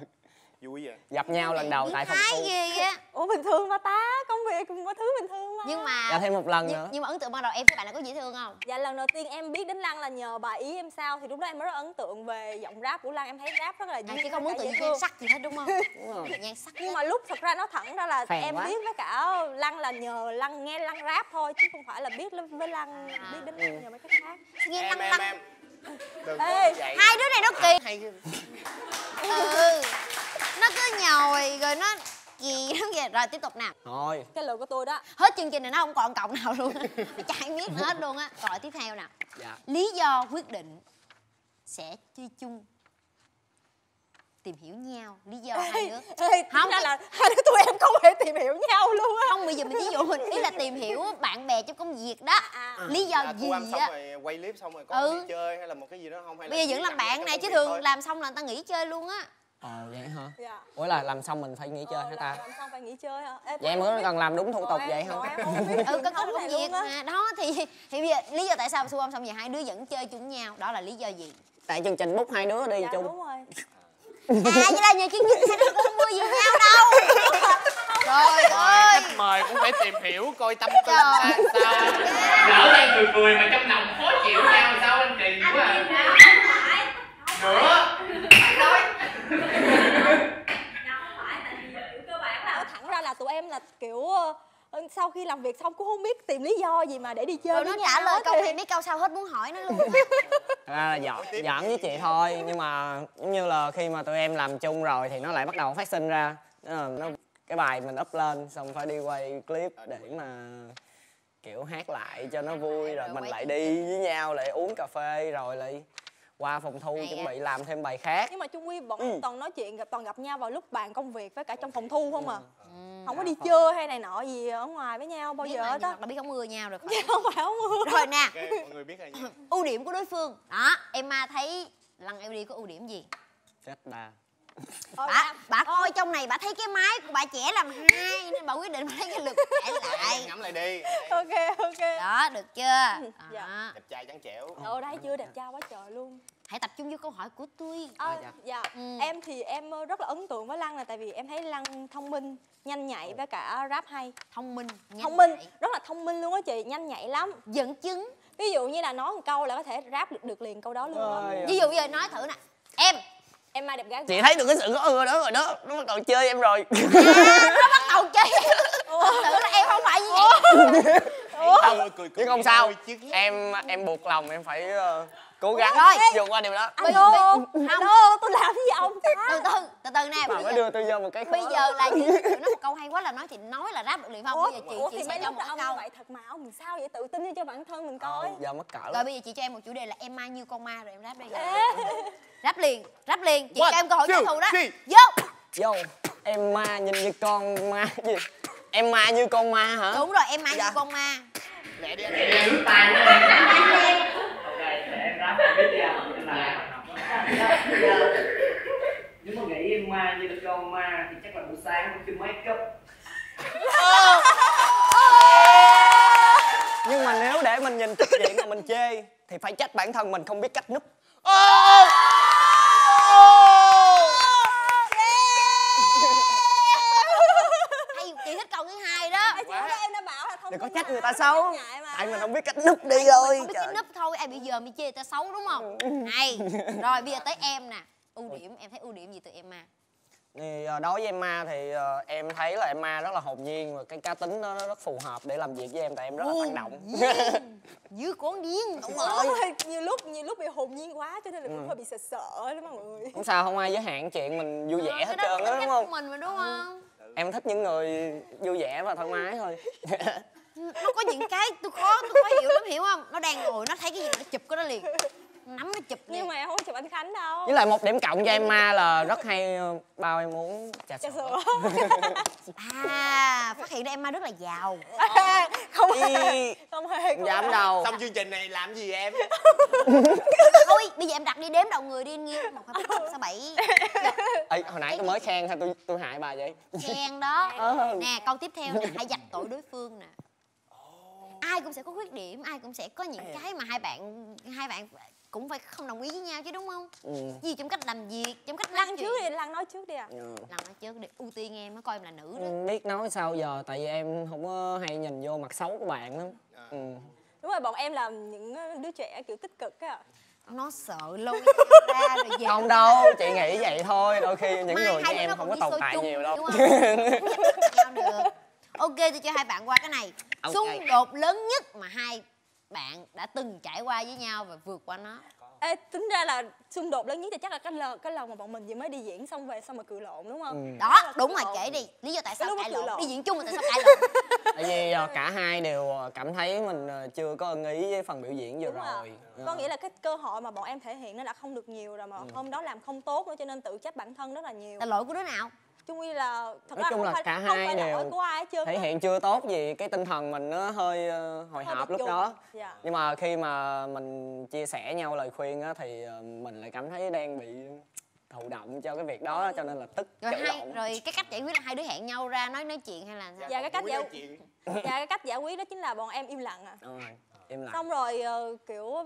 Vui vậy? Gặp nhau lần đầu tại phòng thu. ghê á. Ủa bình thường mà ta công việc cũng có thứ bình thường mà. Nhưng mà gặp thêm một lần nhưng, nữa. nhưng mà ấn tượng ban đầu em với bạn là có dễ thương không? Dạ lần đầu tiên em biết đến Lăng là nhờ bà ý em sao thì lúc đó em rất ấn tượng về giọng rap của Lăng. Em thấy rap rất là À, duyên chứ không muốn tự nhiên nhan sắc gì hết đúng không? đúng rồi. Nhan sắc nhưng mà lúc thật ra nó thẳng ra là Phèn em quá. biết với cả Lăng là nhờ Lăng nghe Lăng rap thôi chứ không phải là biết với Lăng biết đến Lăng nhờ mấy cái khác. Nghe Em lăng em lăng em. Đừng Ê, có vậy. Hai đứa này nó kỳ Hay ghê. ừ nó cứ nhồi rồi nó kỳ lắm kìa rồi tiếp tục nào thôi cái lượt của tôi đó. Hết chương trình này nó không còn cộng nào luôn. Á chạy miết hết luôn á. Rồi tiếp theo nè. Dạ. Lý do quyết định sẽ chơi chung. Tìm hiểu nhau lý do hai đứa. Ê, Không, không ra là hai đứa tụi em không hề tìm hiểu nhau luôn á. Không bây giờ mình ví dụ mình ý là tìm hiểu bạn bè trong công việc đó. À, lý do Là gì á? rồi quay clip xong rồi có Ừ. đi chơi hay là một cái gì đó không? Hay là bây giờ vẫn làm bạn này chứ thường thôi? làm xong là người ta nghỉ chơi luôn á ờ vậy hả? Dạ. Ủa là làm xong mình phải nghỉ chơi Ờ, hả ta? làm xong phải nghỉ chơi hả? Ê, vậy biết. cần làm đúng thủ tục vậy biết ừ có công việc mà. Đó thì thì bây giờ lý do tại sao âm xong giờ hai đứa vẫn chơi chung nhau đó là lý do gì? Tại chương trình bút hai đứa đi dạ chung. đúng rồi. À vậy là nhờ chương trình hai đứa không mua gì nhau đâu. Trời ơi. Khách mời cũng phải tìm hiểu coi tâm tư ra sao lỡ đang cười cười mà trong lòng khó chịu nhau sao anh kỳ quá à. nữa nào không phải tại vì kiểu cơ bản là nói thẳng ra là tụi em là kiểu ờ, sau khi làm việc xong cũng không biết tìm lý do gì mà để đi chơi rồi với nó trả lời câu thì- này mấy câu sau hết muốn hỏi nó luôn ra là giỡn giỡn với chị thôi nhưng mà giống như là khi mà tụi em làm chung rồi thì nó lại bắt đầu phát sinh ra. Là nó cái bài mình up lên xong phải đi quay clip để mà kiểu hát lại cho nó vui rồi mình lại đi. với nhau lại uống cà phê rồi lại qua phòng thu Hay chuẩn á. bị làm thêm bài khác. Nhưng mà chung quy bọn Ừ. em toàn nói chuyện gặp toàn gặp nhau vào lúc bàn công việc với cả trong phòng thu không à? Ừ. không có đi chơi hay này nọ gì ở ngoài với nhau bao giờ hết á. mà biết không mưa nhau rồi không phải không mưa. Rồi nè. Ok mọi người biết rồi nha ưu điểm của đối phương. Đó Emma thấy Lăng LD có ưu điểm gì? Chết đa Ờ, bà bà coi trong này bà thấy cái máy của bà trẻ làm hai nên bà quyết định bà lấy cái lực trẻ lại. ngắm lại đi. Ok ok. Đó được chưa? Dạ. đó. đẹp trai trắng trẻo ở đây chưa đẹp trai quá trời luôn. Hãy tập trung vô câu hỏi của tôi. À, dạ. dạ. Ừ. em thì em ờ, rất là ấn tượng với lăng là tại vì em thấy lăng thông minh nhanh nhạy với cả rap hay. Thông minh nhanh thông minh nhạy, rất là thông minh luôn á chị nhanh nhạy lắm. Dẫn chứng. Ví dụ như là nói một câu là có thể rap được, được liền câu đó luôn á. Ví dụ giờ nói thử nè. Em em mai đẹp gái chị thấy được cái sự có ưa đó rồi đó nó bắt đầu chơi em rồi. Nó bắt đầu chơi. Thật sự là em không phải như vậy. Cười cười cười nhưng không sao. em em buộc lòng em phải ờ, cố gắng Rồi. vượt qua điều đó. Bây- bây- không. alo tôi làm gì ông từ từ từ từ nè bây mới giờ, đưa tôi vô một cái khó bây giờ là chị nói một câu hay quá là nói chị nói là rap được liền không? Bây giờ chị ủa chị sẽ cho một đó câu. vậy thật mà ông sao vậy? Tự tin cho bản thân mình coi. Giờ mất cỡ rồi bây giờ chị cho em một chủ đề là em mai như con ma rồi em rap đi rap liền rap liền. Chị cho em cơ hội trả thù đó. vô. Vô, em ma nhìn như con ma gì? Em ma như con ma hả? đúng rồi em mai như Dạ. con ma. Lẹ đi anh Để lẹ đi. nước tay nó ok để là giờ, nếu mà nghĩ em ma như là con ma thì chắc là buổi sáng cũng chưa make up Nhưng mà nếu để mình nhìn trực diện mà mình chê thì phải trách bản thân mình không biết cách núp. Ô! hay chị thích câu thứ hai đó Chị em đã bảo là thông Đừng có trách người ta xấu. Tại mình không biết cách núp đi mình thôi. không biết cái núp thôi ai bị giờ bị chê ta xấu đúng không? Hay rồi bây giờ tới em nè. Ưu điểm em thấy ưu điểm gì từ em ma? Thì ờ, đối với em ma thì ờ, em thấy là em ma rất là hồn nhiên và cái cá tính nó nó rất phù hợp để làm việc với em tại em rất là tăng động. dưới con điên. Đúng Ôi, nhiều lúc nhiều lúc bị hồn nhiên quá cho nên là cũng hơi bị sợ sợ lắm mọi người. Không sao không ai giới hạn chuyện mình vui vẻ hết Ờ, cái đó trơn cái đúng cách không? của mình mà đúng không? Em thích những người vui vẻ và thoải mái thôi. nó có những cái tôi khó tôi khó hiểu lắm hiểu không? Nó đang ngồi nó thấy cái gì nó chụp cái đó liền. Nắm nó chụp liền. nhưng mà em không có chụp anh khánh đâu. Với lại một điểm cộng cho em ma là rất hay ờ, bao em uống trà sữa. sữa. À phát hiện ra em ma rất là giàu. Không hề không hề không dám đâu? Xong chương trình này làm gì em? Thôi bây giờ em đặt đi đếm đầu người đi anh nghiêng một hai ba sáu bảy. Ê, hồi nãy tôi mới khen thôi tôi tôi hại bà vậy. Khen đó. Ờ. nè câu tiếp theo nè hãy dạch tội đối phương nè ai cũng sẽ có khuyết điểm ai cũng sẽ có những cái mà hai bạn hai bạn cũng phải không đồng ý với nhau chứ đúng không? Ừ. gì trong cách làm việc trong cách chuyện. trước đi lăng nói trước đi à ừ. lần nói trước để ưu tiên em nó coi em là nữ đó. Ừ, biết nói sao giờ tại vì em không có hay nhìn vô mặt xấu của bạn lắm. Ừ. đúng rồi bọn em là những đứa trẻ kiểu tích cực á. Nó sợ lâu ra rồi về không đâu chị nghĩ vậy thôi đôi khi những Mai người như em không có tồn tại chung, nhiều đâu. được ok tôi cho hai bạn qua cái này. Ok. xung đột lớn nhất mà hai bạn đã từng trải qua với nhau và vượt qua nó. Ê, tính ra là xung đột lớn nhất thì chắc là cái lần cái lần mà bọn mình vừa mới đi diễn xong về xong mà cười lộn đúng không? Ừ. đó đúng rồi kể đi. Lý do tại sao cãi cự lộn. lộn. đi diễn chung mà tại sao cãi lộn? Tại vì ờ, cả hai đều ờ, cảm thấy mình ờ, chưa có ưng ý với phần biểu diễn vừa đúng rồi. rồi. Ờ. có nghĩa là cái cơ hội mà bọn em thể hiện nó đã không được nhiều rồi mà Ừ. hôm đó làm không tốt nữa cho nên tự trách bản thân rất là nhiều. Là lỗi của đứa nào chung quy là thật Nói ra chung không là phải, cả không hai phải đều của ai hết thể hiện chưa tốt gì cái tinh thần mình nó hơi ờ, hồi hộp lúc chung. đó. Dạ. nhưng mà khi mà mình chia sẻ nhau lời khuyên á thì ờ, mình lại cảm thấy đang bị thụ động cho cái việc đó cho nên là tức rồi hai rồi cái cách giải quyết là hai đứa hẹn nhau ra nói nói chuyện hay là sao? Dạ, cái cách giải chuyện dạ cái cách giải quyết đó chính là bọn em im lặng à. Đúng rồi im lặng. Xong rồi kiểu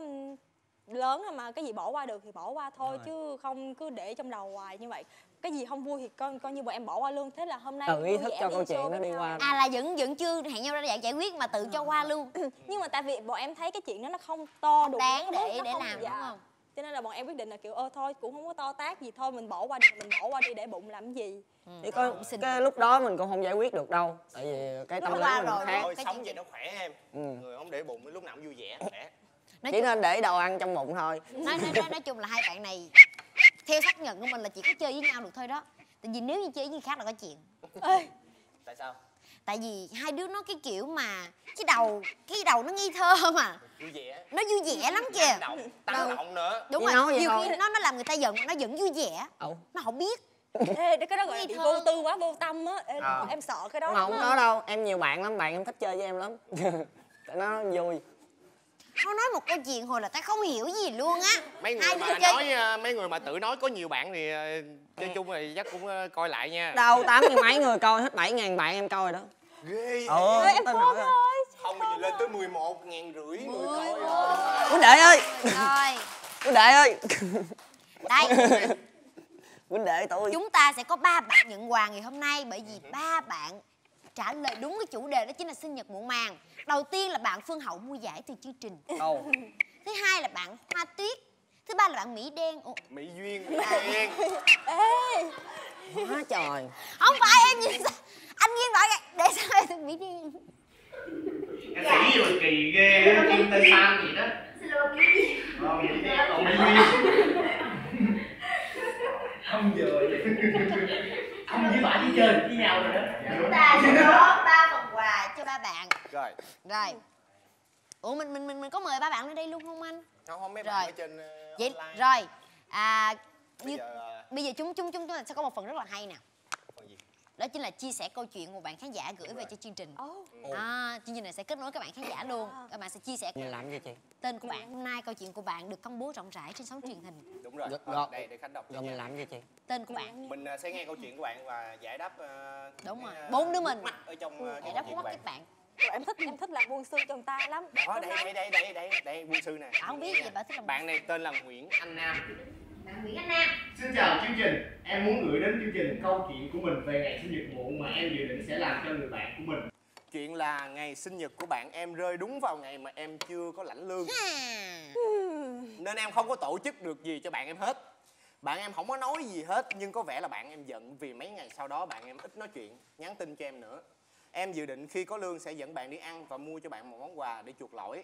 lớn rồi mà cái gì bỏ qua được thì bỏ qua thôi Rồi. chứ không cứ để trong đầu hoài như vậy cái gì không vui thì coi coi như bọn em bỏ qua luôn. Thế là hôm nay tự ý vui thức cho đi câu chuyện nó đi qua. à là vẫn vẫn chưa hẹn nhau ra giải giải quyết mà tự cho qua luôn. Nhưng mà tại vì bọn em thấy cái chuyện đó nó không to đủ đáng để để làm dạ. đúng không? Cho nên là bọn em quyết định là kiểu ơ thôi cũng không có to tác gì thôi mình bỏ qua được mình bỏ qua đi để bụng làm gì. Chỉ có cái lúc đó mình cũng không giải quyết được đâu tại vì cái tâm lý mình rồi, khác. thôi cái sống vậy nó khỏe em. Ừ. người không để bụng lúc nào cũng vui vẻ khỏe. Nói chỉ chung, nên để đồ ăn trong bụng thôi. Nói, nói, nói, nói chung là hai bạn này theo xác nhận của mình là chỉ có chơi với nhau được thôi đó. Tại vì nếu như chơi với người khác là có chuyện. Ê. Tại sao? Tại vì hai đứa nó cái kiểu mà cái đầu cái đầu nó nghi thơ mà. Vui vẻ. Nó vui vẻ lắm kìa. Động tăng động nữa. Đúng rồi nhiều khi nó nó làm người ta giận nó vẫn vui vẻ. Ồ. nó không biết. Ê, cái đó gọi là vô tư quá vô tâm á. Ê, À. em sợ cái đó không, có đâu. Em nhiều bạn lắm bạn em thích chơi với em lắm. Tại nó vui nó nói một câu chuyện hồi là ta không hiểu gì luôn á. Mấy người Hai mà chơi- nói ờ, mấy người mà tự nói có nhiều bạn thì ờ, chơi chung thì chắc cũng ờ, coi lại nha. Đâu tám nghìn mấy người coi hết bảy ngàn bạn em coi đó. Ghê ờ Ê, em tao khôn nói rồi. rồi không bây giờ lên tới 11 ngàn rưỡi người coi rồi. Huynh đệ ơi. Rồi. Huynh đệ ơi. Đây. Huynh đệ tôi chúng ta sẽ có ba bạn nhận quà ngày hôm nay bởi vì ba bạn trả lời đúng cái chủ đề đó chính là sinh nhật muộn màng. Đầu tiên là bạn phương hậu mua giải từ chương trình. Ồ, thứ hai là bạn hoa tuyết. Thứ ba là bạn mỹ đen. Ủa, mỹ duyên mỹ duyên quá trời. Không phải em nhìn sao? Anh nghiêng lại để sao em được mỹ đen? Ca sĩ rồi kỳ ghê á, kim tên tam gì đó. Ờ, Mỹ Đen, còn Mỹ Duyên. Không giờ Không với bạn chỉ chơi với nhau rồi đó. Chúng ta sẽ có ba phần quà cho ba bạn. Rồi. Rồi. Ủa mình mình mình mình có mời ba bạn lên đây luôn không anh? Không không mấy Rồi. bạn ở trên ờ, vậy online. rồi. À bây như giờ ờ, bây giờ chúng chúng chúng chúng ta sẽ có một phần rất là hay nè đó chính là chia sẻ câu chuyện của bạn khán giả gửi về cho chương trình. Ồ, à, chương trình này sẽ kết nối các bạn khán giả luôn. Các bạn sẽ chia sẻ mình làm gì chị? tên của bạn hôm nay câu chuyện của bạn được công bố rộng rãi trên sóng truyền hình. Đúng rồi. Rồi, Ờ, rồi. đây để khánh đọc. Rồi mình làm gì chị? Tên của bạn. Mình ờ, sẽ nghe câu chuyện của bạn và giải đáp ờ, Đúng rồi. ờ, Bốn đứa mình. ở trong ờ, giải đáp của mắc bạn. các bạn. Em thích em thích làm buôn sư trong tay lắm. Đó đây đây đây đây đây đây quân sư nè. À, không biết gì bà thích làm bạn này tên là Nguyễn Anh Nam bạn Nguyễn Anh Nam. Xin chào chương trình. Em muốn gửi đến chương trình câu chuyện của mình về ngày sinh nhật muộn mà em dự định sẽ làm cho người bạn của mình. Chuyện là ngày sinh nhật của bạn em rơi đúng vào ngày mà em chưa có lãnh lương. À, nên em không có tổ chức được gì cho bạn em hết. Bạn em không có nói gì hết nhưng có vẻ là bạn em giận vì mấy ngày sau đó bạn em ít nói chuyện nhắn tin cho em nữa. Em dự định khi có lương sẽ dẫn bạn đi ăn và mua cho bạn một món quà để chuộc lỗi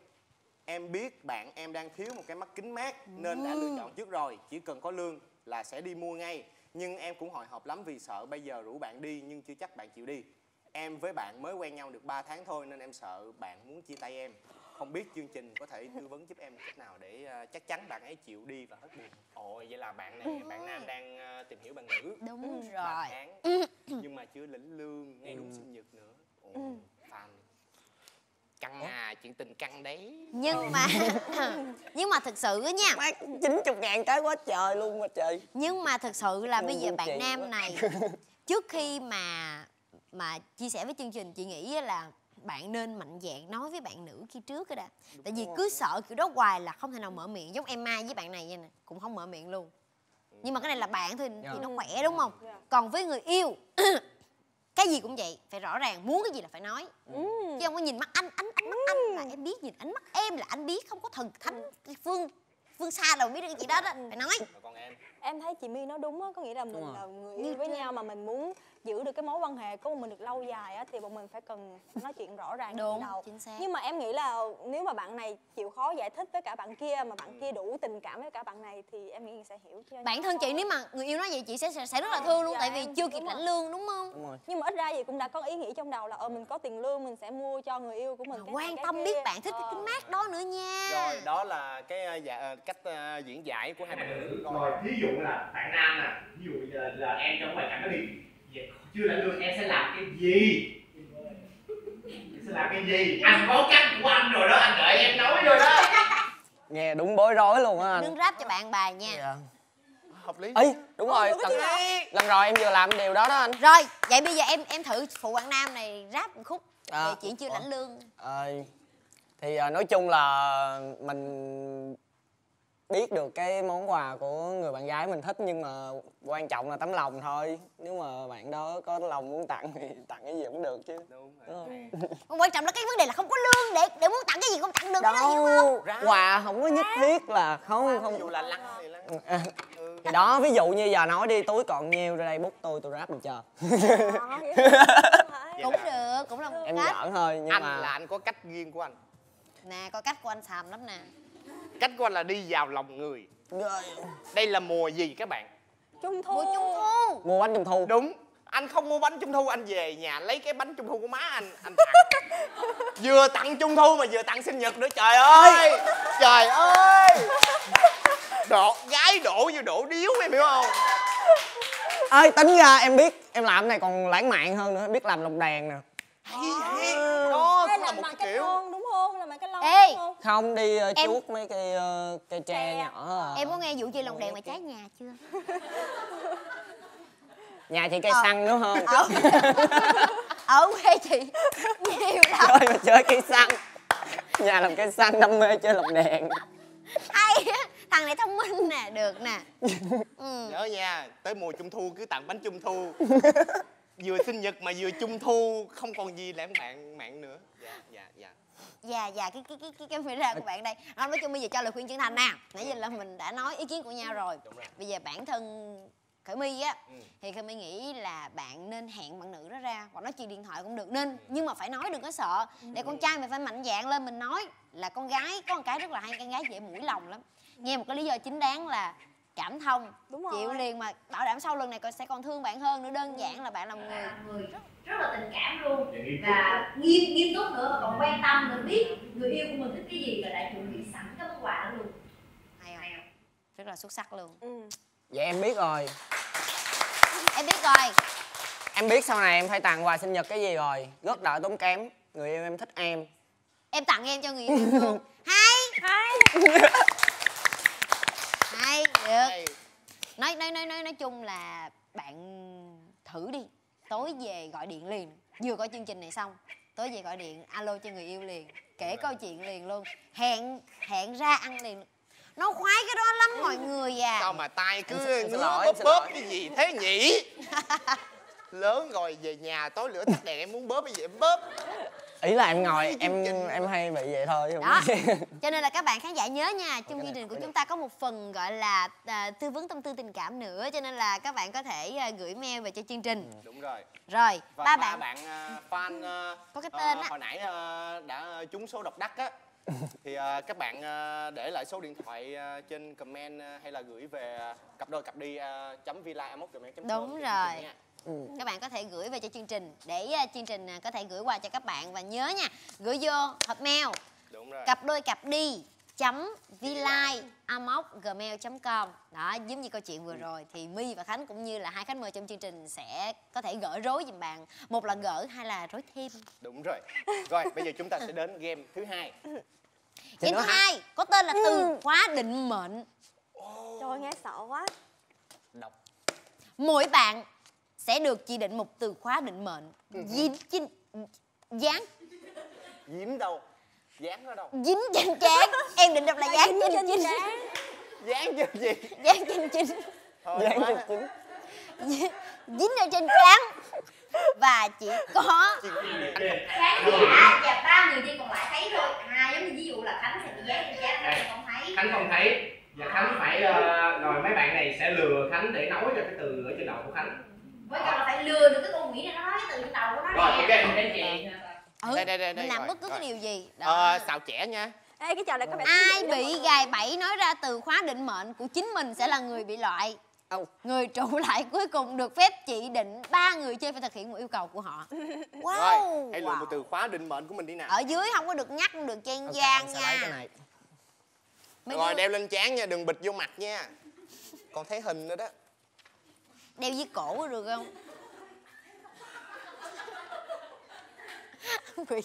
em biết bạn em đang thiếu một cái mắt kính mát nên đã lựa chọn trước rồi chỉ cần có lương là sẽ đi mua ngay. Nhưng em cũng hồi hộp lắm vì sợ bây giờ rủ bạn đi nhưng chưa chắc bạn chịu đi. Em với bạn mới quen nhau được 3 tháng thôi nên em sợ bạn muốn chia tay em. Không biết chương trình có thể tư vấn giúp em cách nào để ờ, chắc chắn bạn ấy chịu đi và hết buồn. Ồ vậy là bạn này bạn nam đang ờ, tìm hiểu bạn nữ. Đúng ba rồi. tháng. Nhưng mà chưa lĩnh lương ngay đúng sinh nhật nữa ồ fan căng à chuyện tình căng đấy. Nhưng mà nhưng mà thực sự á nha. Chín chục ngàn cái quá trời luôn mà trời. Nhưng mà thực sự là bây giờ bạn nam quá. này trước khi mà mà chia sẻ với chương trình chị nghĩ á là bạn nên mạnh dạn nói với bạn nữ kia trước cái đã. Tại vì cứ sợ kiểu đó hoài là không thể nào mở miệng giống em mai với bạn này vậy nè cũng không mở miệng luôn. Nhưng mà cái này là bạn thôi thì nó khỏe đúng không? Còn với người yêu cái gì cũng vậy phải rõ ràng muốn cái gì là phải nói. Chứ không có nhìn mắt anh ánh ánh mắt anh là em biết nhìn ánh mắt em là anh biết không có thần thánh phương phương xa đâu biết được cái gì đó đó phải nói còn em? Em thấy chị My nói đúng á có nghĩa là mình là người yêu với nhau mà mình muốn giữ được cái mối quan hệ của mình được lâu dài á thì bọn mình phải cần nói chuyện rõ ràng từ đúng đầu. chính xác. Nhưng mà em nghĩ là nếu mà bạn này chịu khó giải thích với cả bạn kia mà bạn kia đủ tình cảm với cả bạn này thì em nghĩ sẽ hiểu cho bản thân chị nếu mà người yêu nói vậy chị sẽ sẽ, rất là thương luôn Dạ, tại vì em- chưa kịp lãnh lương đúng không? Đúng rồi. Nhưng mà ít ra gì cũng đã có ý nghĩ trong đầu là ờ mình có tiền lương mình sẽ mua cho người yêu của mình cái quan cái tâm kia. biết bạn thích cái Ờ. kính mát đó nữa nha. Rồi đó là cái ờ, dạ, ờ, cách ờ, diễn giải của hai bạn nữ. Rồi ví dụ là bạn nam nè Ví dụ giờ là em trong hoàn cảnh đó đi chưa lãnh lương em sẽ làm cái gì? Em sẽ làm cái gì? Anh có cách của anh rồi đó Anh đợi em nói rồi đó. Nghe đúng bối rối luôn á anh. Nương ráp cho bạn bài nha. Dạ. hợp lý. Ấy đúng rồi lần, lần rồi em vừa làm điều đó đó anh. Rồi vậy bây giờ em em thử phụ bạn nam này ráp một khúc À, về chuyện chưa lãnh lương. Ờ, thì à, nói chung là mình biết được cái món quà của người bạn gái mình thích nhưng mà quan trọng là tấm lòng thôi. Nếu mà bạn đó có lòng muốn tặng thì tặng cái gì cũng được chứ. Đúng rồi. Không? quan trọng là cái vấn đề là không có lương để để muốn tặng cái gì cũng tặng được đó hiểu không? đâu quà không có nhất thiết là không ví không. dụ là lăng thì lăng. Ừ. thì đó ví dụ như giờ nói đi túi còn nhiêu ra đây bút tôi tôi ráp mình chờ. Ờ, cũng được cũng là một em cách. giỡn thôi nhưng anh mà là anh có cách riêng của anh. Nè coi cách của anh xàm lắm nè cách của anh là đi vào lòng người. Đây là mùa gì các bạn? Trung thu. Mùa trung thu. Mua bánh trung thu. Đúng. Anh không mua bánh trung thu anh về nhà lấy cái bánh trung thu của má anh anh tặng vừa tặng trung thu mà vừa tặng sinh nhật nữa trời ơi! Trời ơi! Độ gái đổ như đổ điếu em hiểu không? Ơi tính ra em biết em làm cái này còn lãng mạn hơn nữa biết làm lồng đèn nè hay vậy đó Hay cũng là một cái cái kiểu lon đúng không? Làm bằng cái lon Ê! đúng không không đi ờ, Em- chuốt mấy cây ờ, cây tre Tre. nhỏ à. em có nghe vụ chơi lồng đèn mà cháy nhà chưa? Nhà chị cây Ờ. xăng đúng không? Ở ở quê chị nhiều lắm. Chơi mà chơi cây xăng. Nhà làm cây xăng đam mê chơi lồng đèn. Hay á thằng này thông minh nè được nè. Ừ. nhớ nha tới mùa trung thu cứ tặng bánh trung thu vừa sinh nhật mà vừa trung thu không còn gì lãng mạn mạn nữa. Dạ dạ dạ. Dạ dạ cái cái cái cái camera của bạn đây. À, nói chung bây giờ cho lời khuyên chân thành nè. Nãy giờ là mình đã nói ý kiến của nhau rồi. Bây giờ bản thân khởi my á Ừ. thì khởi my nghĩ là bạn nên hẹn bạn nữ đó ra hoặc nói chuyện điện thoại cũng được. Nên nhưng mà phải nói đừng có sợ. Để con trai mình phải mạnh dạn lên mình nói là con gái có một cái rất là hay con gái dễ mũi lòng lắm. Nghe một cái lý do chính đáng là cảm thông. Đúng rồi. chịu liền mà bảo đảm sau lần này con sẽ còn thương bạn hơn nữa đơn giản là bạn là một người. Là người rất, rất là tình cảm luôn. Và nghiêm nghiêm túc nữa và còn quan tâm nữa. Biết người yêu của mình thích cái gì và đã chuẩn bị sẵn cái món quà đó luôn. Hay không? Rất là xuất sắc luôn. Ừ. vậy em biết rồi. Em biết rồi. Em biết sau này em phải tặng quà sinh nhật cái gì rồi. Rất đỡ tốn kém. Người yêu em thích em. Em tặng em cho người yêu em luôn. Hay. Hay hay được. Hay. nói nói nói nói nói chung là bạn thử đi. Tối về gọi điện liền. Vừa coi chương trình này xong tối về gọi điện alo cho người yêu liền kể câu chuyện liền luôn. Hẹn hẹn ra ăn liền. Nó khoái cái đó lắm mọi người à. Sao mà tay cứ ngứa bóp bóp cái gì thế nhỉ? Lớn rồi về nhà tối lửa tắt đèn em muốn bóp cái gì em bóp ý là em ngồi em em hay bị vậy thôi không đó. Cho nên là các bạn khán giả nhớ nha trong chương trình của chúng ta có một phần gọi là à, tư vấn tâm tư tình cảm nữa cho nên là các bạn có thể à, gửi mail về cho chương trình. Đúng rồi. Rồi và ba ba bạn bạn à, fan à, Có cái tên á. hồi nãy à, đã trúng số độc đắc á. Thì à, các bạn à, để lại số điện thoại à, trên comment à, hay là gửi về à, cặp đôi cặp đi à, chấm villa Đúng rồi. Nha. các bạn có thể gửi về cho chương trình để à, chương trình à, có thể gửi qua cho các bạn. Và nhớ nha gửi vô hộp mail đúng rồi. cặp đôi cặp đi chấm vlive gmail com. Đó giống như câu chuyện vừa rồi thì my và khánh cũng như là hai khách mời trong chương trình sẽ có thể gỡ rối giùm bạn. Một là gỡ hai là rối thêm. Đúng rồi. Rồi bây giờ chúng ta sẽ đến game thứ hai. Game thứ hai có tên là từ khóa định mệnh. Trời nghe sợ quá. Đọc. Mỗi bạn sẽ được chỉ định một từ khóa định mệnh. Dính trên dán dính đâu? Dán ở đâu? Dính trên trán. Em định đọc là dán Dính trên chính trán. dán trên gì? Dán trên chính thôi Dán trên chính. dính ở trên trán. Và chỉ có khán giả và ba người chơi còn lại thấy thôi à giống như ví dụ là khánh sẽ bị dán trên chat khánh không thấy. Khánh không thấy và khánh phải ờ, rồi mấy bạn này sẽ lừa khánh để nói cho cái từ ở trên đầu của khánh với câu là phải lừa được cái con quỷ này nó nói cái từ đầu của nó rồi ok đến chị ừ, Đây, đây, đây, đây, mình làm rồi, bất cứ cái rồi. điều gì. Đó. ờ, xào trẻ nha. Ê, cái trò này có vẻ ai bị gài bẫy nói ra từ khóa định mệnh của chính mình sẽ là người bị loại. Âu. người trụ lại cuối cùng được phép chỉ định ba người chơi phải thực hiện một yêu cầu của họ. Wow, rồi hãy lựa wow. một từ khóa định mệnh của mình đi nào. Ở dưới không có được nhắc không được chen Ok, gian lấy cái nha này. Mấy rồi đeo lên trán nha đừng bịt vô mặt nha. Còn thấy hình nữa đó đeo dưới cổ được không? Quỷ.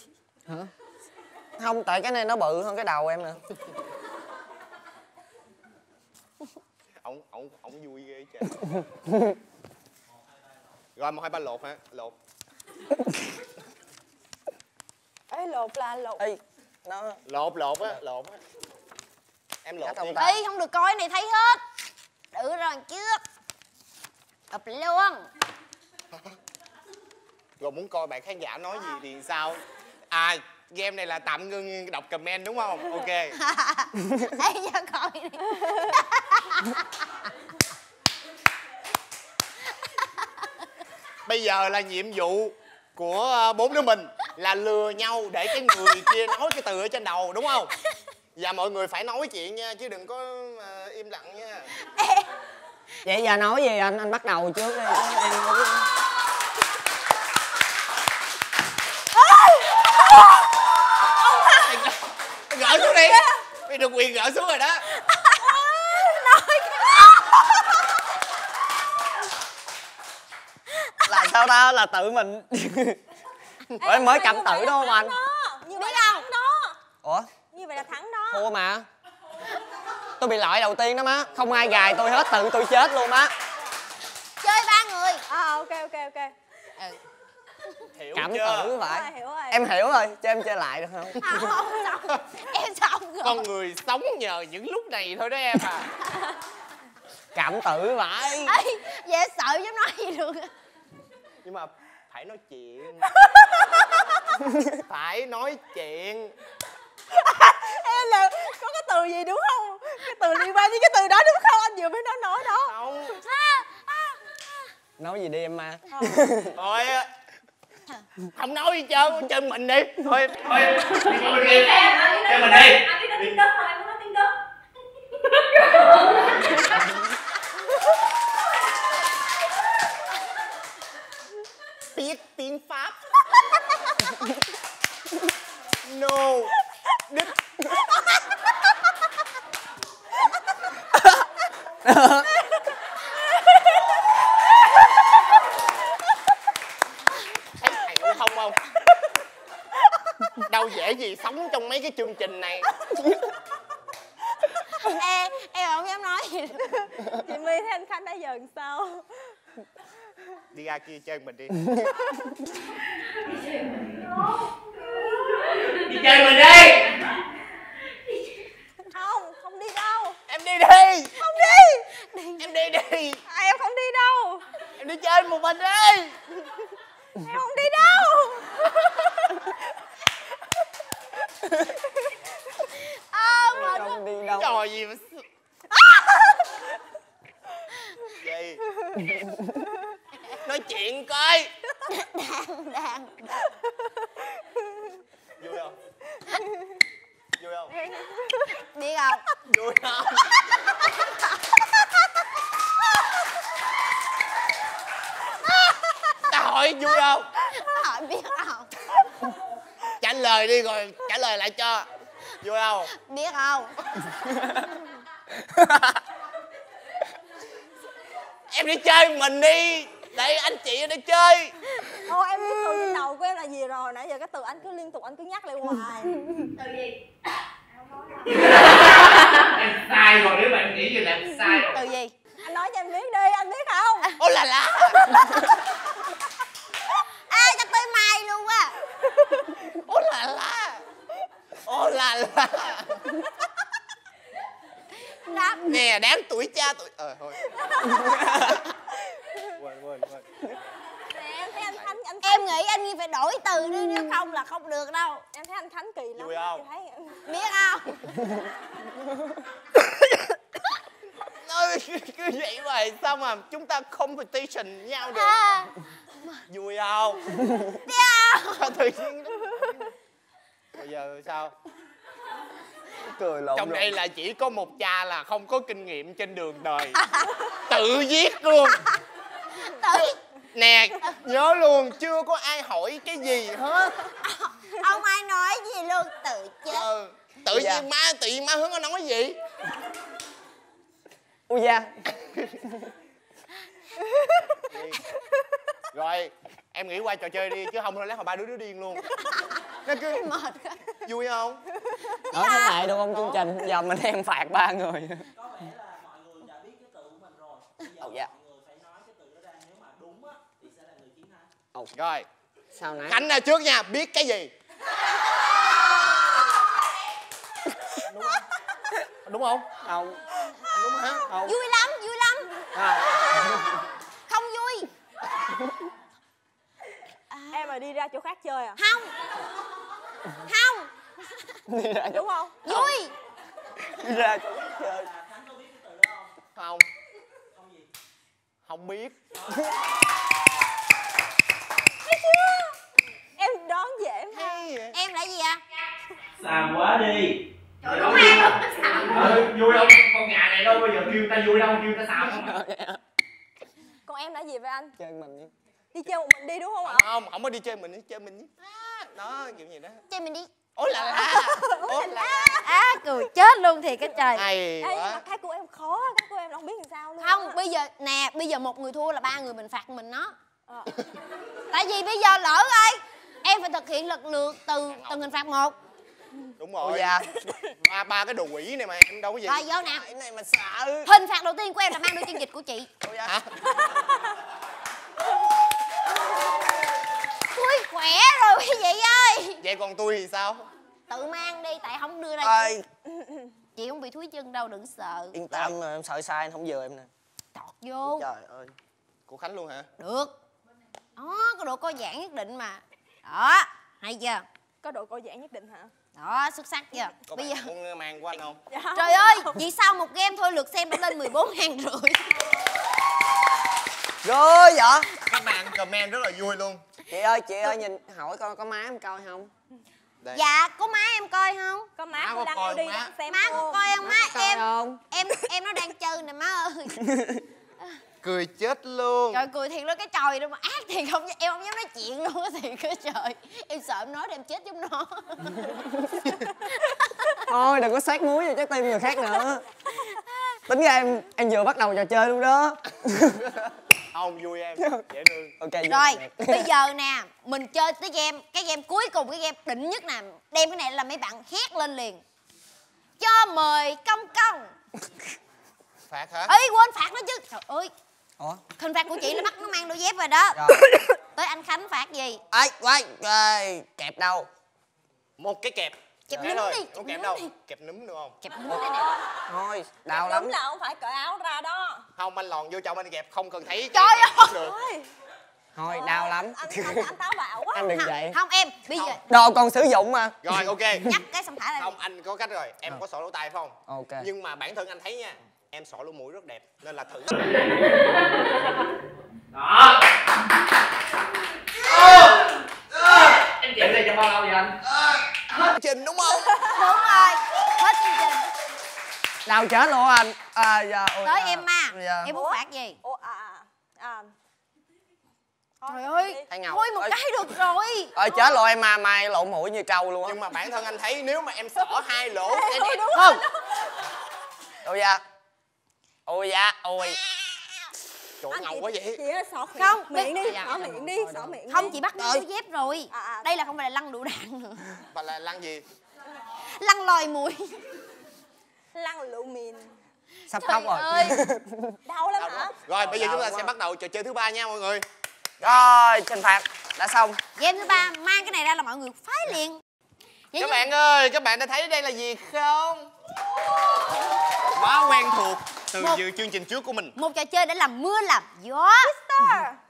không tại cái này nó bự hơn cái đầu em nữa ổng ổng ổng vui ghê trời rồi một hai ba lột hả? Lột. Ê, lột là lột. Ê nó lột lột á lột á. Em lột không đi. không được coi này thấy hết. Được rồi trước Ụp luôn. Rồi muốn coi bạn khán giả nói gì thì sao? À game này là tạm ngưng đọc comment đúng không? Ok. Ê, cho coi đi. Bây giờ là nhiệm vụ của ờ, bốn đứa mình là lừa nhau để cái người kia nói cái từ ở trên đầu đúng không? Và mọi người phải nói chuyện nha chứ đừng có ờ, im lặng nha vậy giờ nói gì anh anh bắt đầu trước đi. Em gỡ xuống đi. Mày được quyền gỡ xuống rồi đó. Là sao tao là tự mình. Ủa, mới cầm tự đúng không anh? biết không? ủa? Như vậy là thắng đó. Thua mà tôi bị loại đầu tiên đó má. Không ai gài tôi hết tự tôi chết luôn á chơi ba người. À ok ok ok. Hiểu cảm chưa? tử vậy. Rồi hiểu rồi. Em hiểu rồi cho em chơi lại được không? Không không xong em xong rồi con người sống nhờ những lúc này thôi đó em à. Cảm tử vậy. Ê, dễ sợ dám nói gì được. Nhưng mà phải nói chuyện. Phải nói chuyện em là có cái từ gì đúng không? Cái từ liên quan với cái từ đó đúng không? Anh vừa mới nói nói đó. Không. Nói gì đi em ma? Thôi không nói gì trơn chơi mình đi. Thôi thôi. Đi con mình đi. Cho mình đi anh biết nói tiếng đất không em muốn nói tiếng đất biết tiếng pháp. No đích thấy hiểu không không? Đâu dễ gì sống trong mấy cái chương trình này. Em em không dám nói gì. Chị my thấy anh khánh đã làm sao? Đi ra kia chơi mình đi. Đi chơi mình đi không không đi đâu em đi. Đi không đi. Em đi đi. À, em không đi đâu. Em đi chơi một mình đi. Em không đi đâu. À, quá. không đi đâu. Trò gì mà gì? Nói chuyện coi. Đang đang. Vui không vui không? Biết không? Vui không? Ta hỏi vui không? Hỏi biết không? Trả lời đi rồi trả lời lại cho. Vui không? Biết không? Em đi chơi mình đi để anh chị ở đây chơi. Ô em biết từ trên đầu của em là gì rồi? Nãy giờ cái từ anh cứ liên tục anh cứ nhắc lại hoài. Từ gì? Em sai rồi nếu bạn nghĩ như là em sai rồi. Từ gì? Anh nói cho em biết đi anh biết không? Ô là lá à cho tới mai luôn á. Ô là lá ô là lá đáp. Nè đáng tuổi cha tuổi ờ thôi quên quên quên. Em thấy anh Khánh anh em nghĩ anh phải đổi từ đi nếu không là không được đâu. Em thấy anh Khánh kỳ lắm Vui không? Thấy biết không? Nói cứ, vậy hoài sao mà chúng ta competition với nhau được? À, vui không? Không? Tự nhiên bây giờ sao? Cười lộn trong đây là chỉ có một cha là không có kinh nghiệm trên đường đời. Tự viết luôn tự. Nè nhớ luôn chưa có ai hỏi cái gì hết. Không ai nói gì luôn tự chết. Ờ, tự Dạ. nhiên má tự nhiên má hướng có nói gì? Ui da. Rồi em nghĩ qua trò chơi đi chứ không thôi lát hồi ba đứa đứa điên luôn. Nó cứ mệt vui không? Ở thế này được không chương trình? Giờ mình em phạt ba người Ồ dạ rồi sao nãy khánh ra trước nha biết cái gì? Đúng không? Không? Đúng hả? Không vui lắm vui lắm. À, không vui. Em mà đi ra chỗ khác chơi à? Không. Không. Đi ra Đúng không? Vui. Đi ra chỗ chơi. Không. Không biết Em đoán dễ mà hay vậy? em là gì ạ xàm quá đi. Trời đúng em luôn ừ, vui đâu con gà này đâu bao giờ kêu ta vui đâu kêu ta xàm không. Còn em là gì vậy anh? Chơi mình đi. Đi chơi một mình đi đúng không ạ? Không không có đi chơi mình đi chơi mình đi. À, đó kiểu gì đó. Chơi mình đi. Ôi là la. Ôi là la. á cười chết luôn thì cái trời. Hay Ê, nhưng mà quá cái của em khó cái của em không biết làm sao luôn không bây giờ nè bây giờ một người thua là ba người mình phạt mình nó Ờ. tại vì bây giờ lỡ ơi em phải thực hiện lần lượt từ từng hình phạt một đúng ôi rồi. da. Ba ba cái đồ quỷ này mà em đâu có gì. Rồi vô nè. Cái này mà sợ. Hình phạt đầu tiên của em là mang đôi chân vịt của chị. Ôi da. Hả? Ui khỏe rồi quý vị ơi. Vậy còn tôi thì sao? Tự mang đi tại không đưa ra ơi chị. Không bị thúi chân đâu đừng sợ. Yên tâm em sợ sai anh không vừa em nè. Tọt vô. Trời ơi. Của khánh luôn hả? Được. Đó có độ co giãn nhất định mà. Đó hay chưa? Có độ co giãn nhất định hả đó xuất sắc chưa? Có bây bạn giờ muốn mang của anh không? Dạ. Trời ơi chỉ sau một game thôi lượt xem đã lên 14 ngàn rưỡi? Rồi dạ. Các bạn comment rất là vui luôn. Chị ơi chị ơi nhìn hỏi coi có má em coi không? Đây. dạ có má em coi không? Có má Má của có đăng coi đi má. đang xem má có luôn. coi không má? Coi em không? em em nó đang chơi nè má ơi cười chết luôn. Trời cười thiệt luôn cái tròi đâu mà ác thiệt không em không dám nói chuyện luôn á thiệt cái trời. Em sợ em nói để em chết giống nó. Thôi đừng có sát muối vào trái tim người khác nữa. Tính ra em em vừa bắt đầu trò chơi luôn đó. Không vui em dễ thương. Ok rồi bây giờ nè mình chơi tới game cái game cuối cùng cái game đỉnh nhất nè đem cái này là mấy bạn hét lên liền. Cho mời công công. Phạt hả? Ơi quên phạt nó chứ. Trời ơi ủa? Hình phạt của chị là bắt nó mang đôi dép rồi đó. Rồi tới anh khánh phạt gì? Ấy quay ơi kẹp đâu? Một cái kẹp. Kẹp Cái núm thôi, đi, không kẹp kẹp núm đâu? đi. kẹp núm được không? Kẹp núm đây nè. Thôi đau lắm. đúng là không phải cởi áo ra đó. Không anh lòn vô trong anh kẹp không cần thấy Trời kẹp ơi! cũng được. Ôi, thôi đau lắm. anh, anh, anh táo bạo quá. Anh đừng vậy. Không em bây giờ đồ còn sử dụng mà. Rồi ok. Nhắc cái xong thả ra không anh có cách rồi. Em có sọ lỗ tai phải không? Ok. Nhưng mà bản thân anh thấy nha em sọ lỗ mũi rất đẹp nên là thử. Đó em chịu này trong bao lâu vậy anh? Hết trình đúng không? Đúng rồi hết chương trình. Đau chết luôn anh. À, dạ, ôi, tới dạ. em ma. Dạ. em muốn phạt gì? Ủa, à, à, à. Trời ơi thôi một Ơi. cái được rồi. Ơi chết rồi em ma mai lỗ mũi như trâu luôn á. Nhưng mà bản thân anh thấy nếu mà em sỏ hai lỗ em đẹp không. ôi da ôi da ôi. Trời ngầu quá vậy. chị ơi sọt Không, miệng đi dạ, dạ, miệng đi đâu. miệng không đi. chị bắt nó Ơi. đôi dép rồi. À, à. đây là không phải là lăn lựu đạn nữa. Và là lăng gì? Lăn lòi mũi lăn lựu mìn. Sắp Trời khóc rồi. ơi. đau lắm Đau hả? Rồi bây giờ chúng ta quá. sẽ bắt đầu trò chơi thứ ba nha mọi người. Rồi trình phạt đã xong. Game thứ ba mang cái này ra là mọi người phái liền. Vậy các nhưng- bạn ơi các bạn đã thấy đây là gì không? Quá quen thuộc từ Một- dự chương trình trước của mình. Một trò chơi để làm mưa làm gió.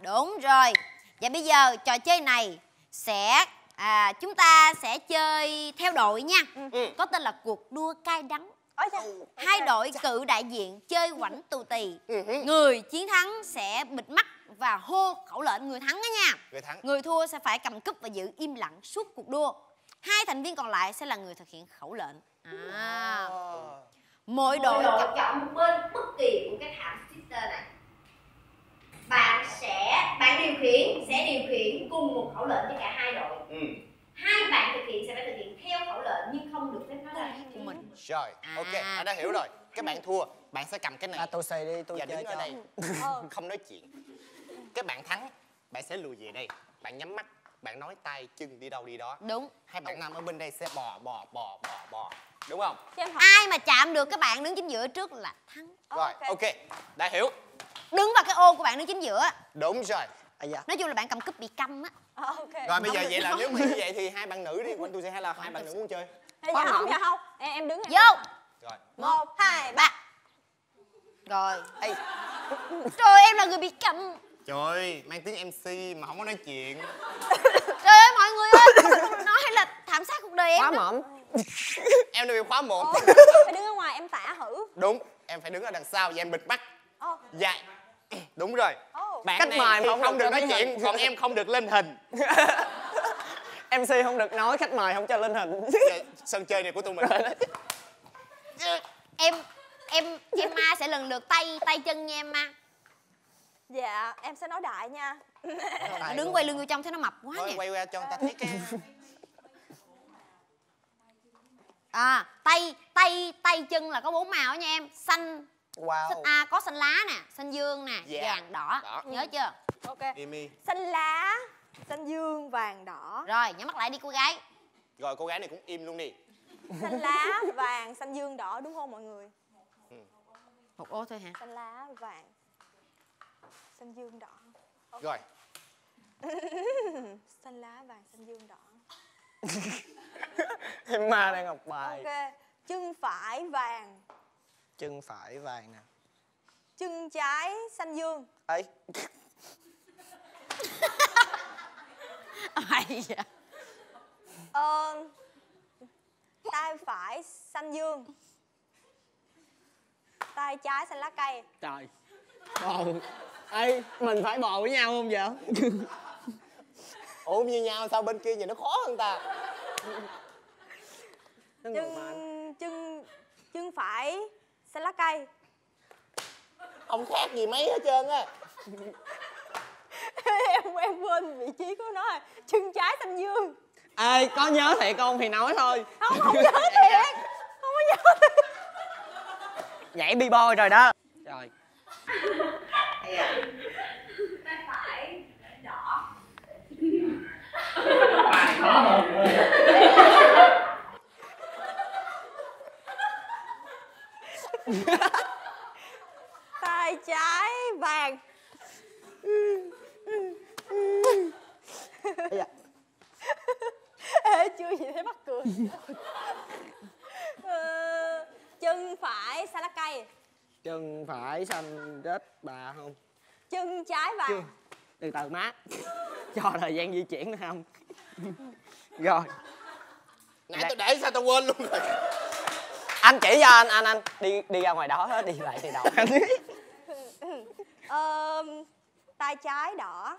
Đúng rồi. Và bây giờ trò chơi này sẽ à, chúng ta sẽ chơi theo đội nha. Ừ. có tên là cuộc đua cay đắng. Ôi trời, hai đội cự đại diện chơi quảnh tù tì. Ừ người chiến thắng sẽ bịt mắt và hô khẩu lệnh người thắng đó nha. Người thắng. Người thua sẽ phải cầm cúp và giữ im lặng suốt cuộc đua. Hai thành viên còn lại sẽ là người thực hiện khẩu lệnh. À, đội Mỗi đội. chọn một bên bất kỳ của cái thảm sister này. Bạn sẽ bạn điều khiển sẽ điều khiển cùng một khẩu lệnh cho cả hai đội. Ừ. hai bạn thực hiện sẽ phải thực hiện theo khẩu lệnh nhưng không được phép nói ra của mình. Rồi ok À. anh đã hiểu rồi. Các bạn thua bạn sẽ cầm cái à, này tôi xì đi tôi và chơi đứng ở cho. đây Ờ. không nói chuyện. Các bạn thắng bạn sẽ lùi về đây. Bạn nhắm mắt bạn nói tay chân đi đâu đi đó. Đúng. Hai bạn nam ở bên đây sẽ bò bò bò bò bò đúng không? Ai mà chạm được các bạn đứng chính giữa trước là thắng. Rồi ok. ok. Đã hiểu. Đứng vào cái ô của bạn đứng chính giữa. Đúng rồi. À, dạ. nói chung là bạn cầm cúp bị câm á. Ờ, ok. Rồi bây giờ vậy là nếu mà như vậy thì hai bạn nữ đi. Quanh tôi sẽ hay là hai bạn nữ muốn chơi. Ê, dạ không dạ không. Em, em đứng vô. rồi. Một hai ba. rồi. Ê, trời em là người bị câm trời ơi mang tiếng mc mà không có nói chuyện. Trời ơi mọi người ơi. Nói là thảm sát cuộc đời em quá đó. Em đã bị khóa một. Ồ, phải đứng ở ngoài em tả thử đúng em phải đứng ở đằng sau và em bịt mắt. Ồ, dạ. Đúng rồi. Ồ. bạn Cách này mời không không được nói chuyện hình. còn em không được lên hình. Mc không được nói khách mời không cho lên hình. Dạ, sân chơi này của tụi mình. Em em em ma sẽ lần lượt tay tay chân nha em ma. Dạ, em sẽ nói đại nha. Đứng quay lưng vô trong thấy nó mập quá thôi nè. quay qua cho người ta thấy cái à tay tay tay chân là có bốn màu nha em. Xanh wow. xanh à có xanh lá nè xanh dương nè Dạ. vàng đỏ. Đỏ. nhớ chưa? Ok. Imi xanh lá xanh dương vàng đỏ. Rồi nhắm mắt lại đi cô gái. Rồi cô gái này cũng im luôn đi. Xanh lá vàng xanh dương đỏ đúng không mọi người? Một ô thôi hả? Xanh lá vàng xanh dương đỏ. Rồi. Xanh lá vàng xanh dương đỏ em ma đang học bài. Ok chân phải vàng. Chân phải vàng nè. Chân trái xanh dương. Ấy. Ai vậy ờ, tay phải xanh dương. Tay trái xanh lá cây. Trời. Bồ ê mình phải bồ với nhau không vậy ủa như nhau sao bên kia nhìn nó khó hơn ta? Nó chân chân chân phải xanh lá cây. Không khác gì mấy hết trơn á. Em em quên vị trí của nó rồi. Chân trái xanh dương. Ê có nhớ thiệt không? Thì nói thôi. Không không nhớ thiệt. Không có nhớ thiệt. Nhảy bi boy rồi đó. Rồi tay phải đỏ bài khó tay trái vàng. Da. Ê, chưa gì thấy mắc cười. Ờ, chân phải xanh lá cây. Chân phải xanh rết bà không? Chân trái vàng từ từ má. Cho thời gian di chuyển nữa không? Rồi. Nãy tôi để sao tôi quên luôn rồi. Anh chỉ cho anh anh anh đi đi ra ngoài đó hết đi lại từ đầu Ờ, tay trái đỏ.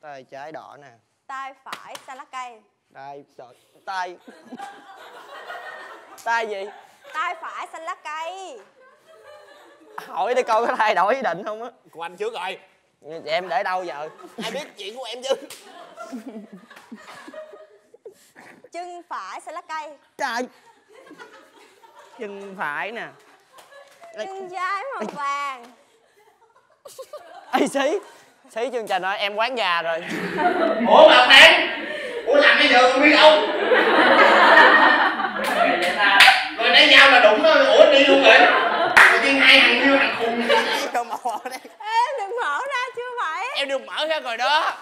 Tay trái đỏ nè. Tay phải xanh lá cây. Tay trời tay. Tay gì? Tay phải xanh lá cây. Hỏi đi coi có thay đổi ý định không á. Của anh trước rồi em để đâu giờ? Ai biết chuyện của em chứ? Chân phải xanh lá cây. Trời. Chân phải nè. Chân trái màu vàng. Ê xí. Xí chương trình ơi em quán gà rồi. Ủa mà ông đang ủa làm bây giờ không biết đâu. Rồi nãy nhau là đụng nó ủa đi luôn rồi. Tự nhiên hai thằng yêu thằng khùng. Mà mở đây. em đừng mở ra chưa phải em đừng mở ra rồi đó.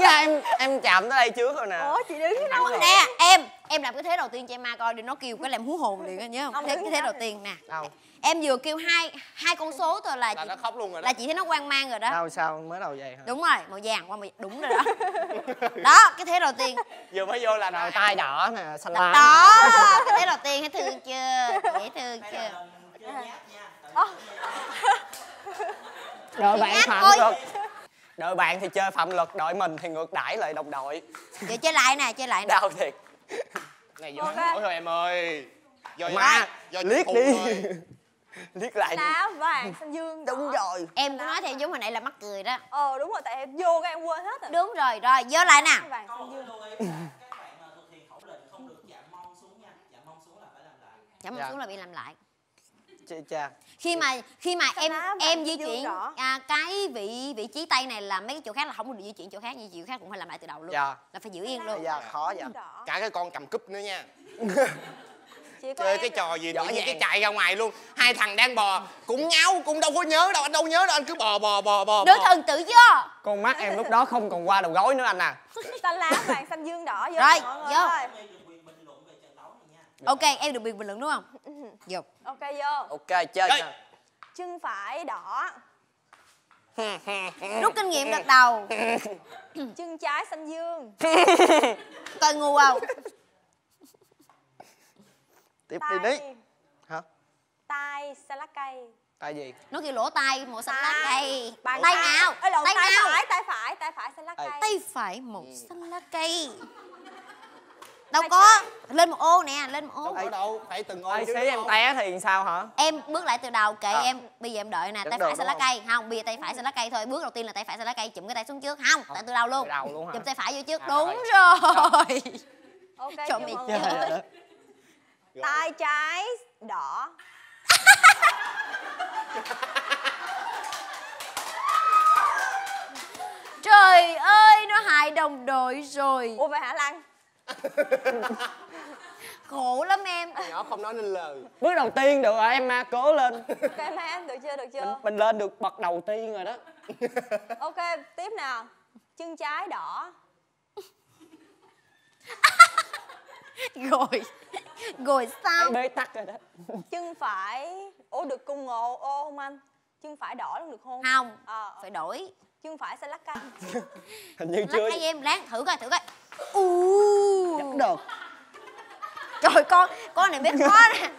Dạ em em chạm tới đây trước rồi nè. Ủa chị đứng đâu nè em em làm cái thế đầu tiên cho em ma coi để nó kêu cái làm hú hồn liền á nhớ không? Ông thế cái thế đầu đi. tiên nè. Đâu? Em vừa kêu hai hai con số thôi là là chị, nó khóc luôn rồi đó. là chị thấy nó quan mang rồi đó. Đâu sao? Mới đầu vậy hả? Đúng rồi màu vàng qua màu đúng rồi đó. Đó cái thế đầu tiên. Vừa mới vô là rồi rồi. tay đỏ nè xanh lá đó cái thế đầu tiên thấy thương chưa? Dễ thương chưa đội bạn phạm thôi. luật đội bạn thì chơi phạm luật đội mình thì ngược đãi lại đồng đội vậy chơi lại nè chơi lại nè đau thiệt này vô hỏi rồi em ơi do má do liếc đi thôi. liếc lại đi lá vàng xanh dương đỏ. đúng rồi em cũng nói theo giống hồi nãy là mắc cười đó ờ đúng rồi tại em vô cái em quên hết rồi đúng rồi rồi vô lại nè vàng xanh dương chậm Dạ. xuống là bị làm lại Chê cha khi mà khi mà em em di chuyển à, cái vị vị trí tay này là mấy cái chỗ khác là không được di chuyển chỗ khác nhưng chỗ khác cũng phải làm lại từ đầu luôn. Dạ. Là phải giữ yên luôn. giờ khó vậy. cả cái con cầm cúp nữa nha. Chơi cái trò gì tự nhiên cái chạy ra ngoài luôn. Hai thằng đang bò cũng nháo cũng đâu có nhớ đâu anh đâu nhớ đâu anh cứ bò bò bò bò đứa thần tử chưa? Con mắt em lúc đó không còn qua đầu gối nữa anh à. Xanh lá vàng xanh dương đỏ vô Rồi, mọi người vô. Ok em được quyền bình luận đúng không? Vô. Ok vô. Ok chơi nè. chân phải đỏ. Rút kinh nghiệm đợt đầu. Chân trái xanh dương. Coi ngu không? Tiếp đi đi tay hả? Tay xanh lá cây. Tay gì? Nó kêu lỗ tay màu xanh lá cây. Bàn tay nào? Ê, lộn, tay tay nào? phải tay phải tay phải xanh lá cây. Tay phải màu xanh lá cây đâu có. lên một ô nè lên một ô. Đâu có đâu phải từng ô ai chứ xí em té thì sao hả? Em bước lại từ đầu kệ À. em bây giờ em đợi nè tay phải xanh lá cây. Không bây giờ tay phải xanh lá cây thôi. Bước đầu tiên là tay phải xanh lá cây chụm cái tay xuống trước. Không tại từ đầu luôn. từ đầu luôn hả? chụm tay phải vô trước. À, đúng rồi. rồi. Ok Cho chưa? mày chơi. đó. tay trái đỏ. Trời ơi, nó hại đồng đội rồi. Ủa vậy hả lan Khổ lắm em. Nhỏ không nói nên lời. Bước đầu tiên được rồi em ma cố lên. Ok em em được chưa được chưa? Mình lên được bậc đầu tiên rồi đó. Ok tiếp nào. Chân trái đỏ. Rồi. Rồi sao? Bế tắc rồi đó. Chân phải. Ủa được cùng ngộ ô không anh? Chân phải đỏ luôn được không? Không ờ. Phải đổi chân phải sẽ lắc canh. Hình như Lắc chưa. hai em láng thử coi thử coi. U Vẫn được. Trời con Con này biết có nè.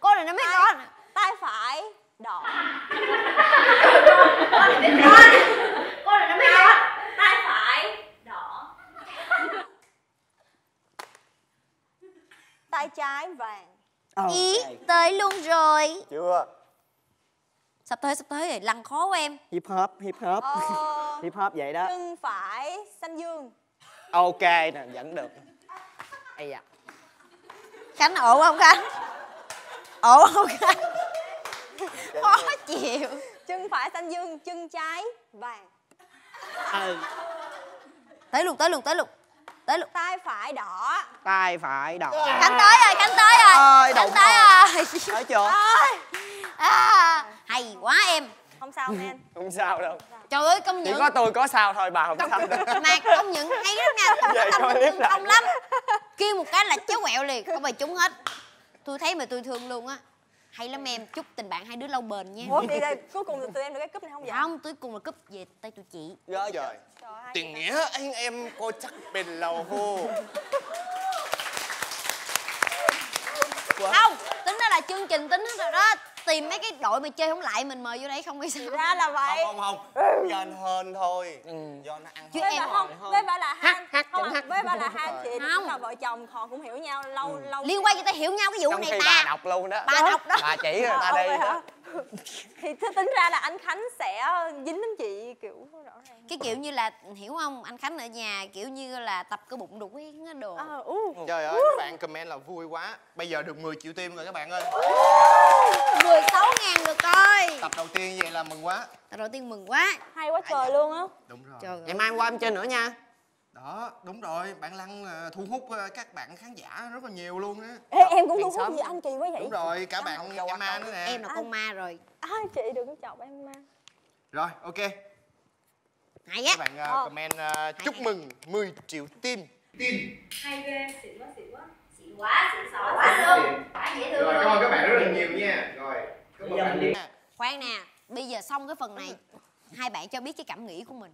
Con này nó biết có nè. Tay phải đỏ. Con này biết con con này nó biết con tay phải đỏ. Tay trái vàng. Ý tới luôn rồi. Chưa Sắp tới sắp tới rồi lăn khó của em. Hip hop hip hop. Ờ, hip hop vậy đó. Chân phải xanh dương. Ok nè vẫn được. Ây da. Khánh ổn không Khánh? Ổn không Khánh? Khó chịu. Chân phải xanh dương chân trái vàng. Ừ. Tới luôn tới luôn tới luôn Tới luôn tay phải đỏ. Tay phải đỏ. Khánh tới rồi Khánh tới rồi. Ơi, Khánh tới rồi. thấy chưa à, Hay quá em. Không sao không em. Không sao đâu. Trời ơi công chỉ nhận. có tôi có sao thôi bà không sao đâu Mà công nhận hay lắm nha. Tâm coi thương clip lại. công lắm. Kêu một cái là chéo quẹo liền Không phải trúng hết. Tôi thấy mà tôi thương luôn á. Hay lắm em Chúc tình bạn hai đứa lâu bền nha. Ủa vậy là cuối cùng tụi em được cái cúp này không vậy? Không tôi cùng là cúp về tay tụi chị. Trời ơi, hay tình vậy. nghĩa anh em cô chắc bền lâu hô. Không Tính ra là chương trình tính hết rồi đó Tìm mấy cái đội mà chơi không lại mình mời vô đây không hay sao? Thì ra là vậy. Không không không. Do anh hên thôi. Ừ. do nó ăn Chứ em không với bà là hai hát, không hát. với bà là hai chị Không. cũng là vợ chồng họ cũng hiểu nhau lâu lâu Liên quan cho ta hiểu nhau cái vụ trong này khi bà đọc luôn đó. Bà đọc đó. Bà chỉ người ta Ờ, đi đó thì th- tính ra là anh Khánh sẽ dính đến chị kiểu rõ ràng Cái kiểu như là hiểu không? Anh Khánh ở nhà kiểu như là tập cơ bụng đồ quen á đồ. À, uh. trời ơi các bạn comment là vui quá. Bây giờ được 10 triệu tim rồi các bạn ơi. 16 ngàn được coi tập đầu tiên vậy là mừng quá. Tập đầu tiên mừng quá. Hay quá trời luôn á. Đúng rồi. Trời ngày mai qua em chơi nữa nha đó đúng rồi bạn lăng ờ, thu hút ờ, các bạn khán giả rất là nhiều luôn á. Ê, em cũng thu hút gì anh kỳ quá vậy? Đúng rồi cả bạn Emma nữa nè. Em là con ma rồi. À, chị đừng có chọc em mà rồi ok. Hay các bạn ờ, Ờ. comment ờ, chúc mừng 10 triệu tim tim hay ghê xịn quá xịn quá. Xịn quá xịn sò quá luôn. quá dễ thương luôn. các bạn rất là nhiều nha. Rồi cảm ơn bạn Khoan nè Bây giờ xong cái phần này. Hai bạn cho biết cái cảm nghĩ của mình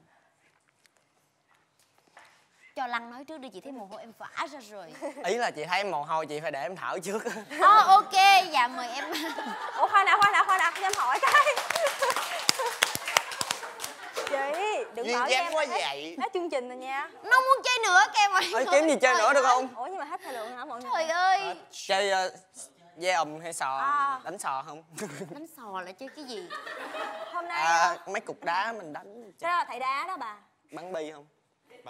Cho Lăng nói trước đi chị thấy mồ hôi em vã ra rồi. Ý là chị thấy mồ hôi chị phải để em thở trước. Ờ ok dạ mời em. Ủa khoan đã khoan đã khoan đã cho em hỏi cái. Chị đừng duyên em quá hết, vậy. hết chương trình rồi nha. Nó muốn chơi nữa kêu mày Ê, kiếm gì chơi nữa được không? Ủa nhưng mà hết thời lượng hả mọi người? Trời ơi. Chơi uh, dê ùm hay sò À. đánh sò không? Đánh sò là chơi cái gì? Hôm nay à, mấy cục đá mình đánh đó là thầy đá đó bà. Bắn bi không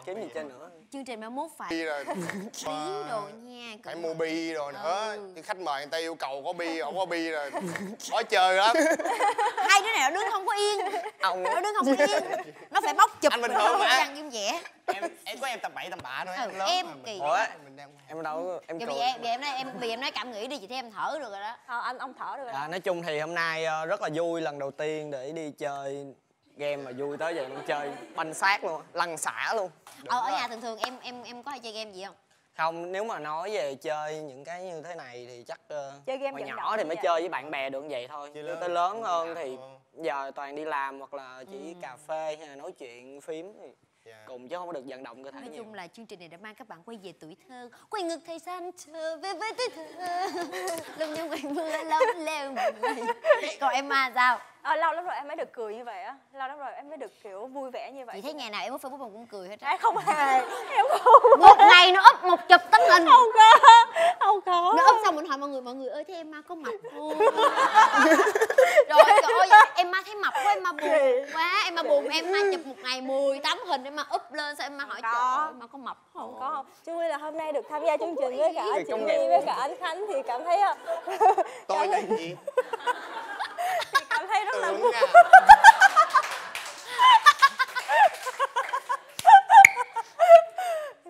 kiếm gì chơi nữa. Chương trình mai mốt phải bi rồi. Bí đồ nha phải mua bi rồi nữa Ừ. Khách mời người ta yêu cầu có bi không có bi rồi. Khó chơi lắm. Hai đứa này nó đứng không có yên. Ông Nó đứng không có yên. Nó phải bóc chụp Anh bình thường mà. Răng kim vẽ em em có em tầm bậy tầm bạ thôi. Ừ, em lớn em mà mình- kỳ. Ủa? mình đang em đâu em cười giờ, bây giờ em nói em giờ em nói cảm nghĩ đi chị thấy em thở được rồi đó. Ờ, anh ông thở được rồi à, nói chung thì hôm nay ờ, rất là vui lần đầu tiên để đi chơi game mà vui tới giờ luôn chơi banh xác luôn lăn xả luôn Ờ, ở nhà thường thường em em em có hay chơi game gì không? không nếu mà nói về chơi những cái như thế này thì chắc ờ, Chơi game nhỏ thì mới vậy. chơi với bạn bè được vậy thôi Chơi Chứ lớn tới lớn hơn thì giờ toàn đi làm hoặc là chỉ Ừ. cà phê hay là nói chuyện phím thì Dạ. cùng chứ không có được vận động cơ thể Nói nhiều. chung là chương trình này đã mang các bạn quay về tuổi thơ Quay ngược thời gian trở về với tuổi thơ. Lúc những ngày mưa lắm leo mình Còn em mà sao? ờ, lâu lắm rồi em mới được cười như vậy á. Lâu lắm rồi em mới được kiểu vui vẻ như vậy. Chị thấy ngày nào em có Facebook cũng cười hết á không hề. Em không Một ngày nó up một chụp tấm hình. Không có không có. Nó up xong mình hỏi mọi người Mọi người ơi thế em ma có mặt không? rồi trời ơi em ma thấy mập quá em ma buồn quá em ma buồn em ma chụp một ngày 10 tấm hình em ma up lên sao em ma hỏi trời Có. ơi, ma có mập không? Không có. Chú Huy là hôm nay được tham gia chương trình với cả chị nhận. với cả anh Khánh thì cảm thấy ờ, tôi là gì? cảm thấy rất là vui à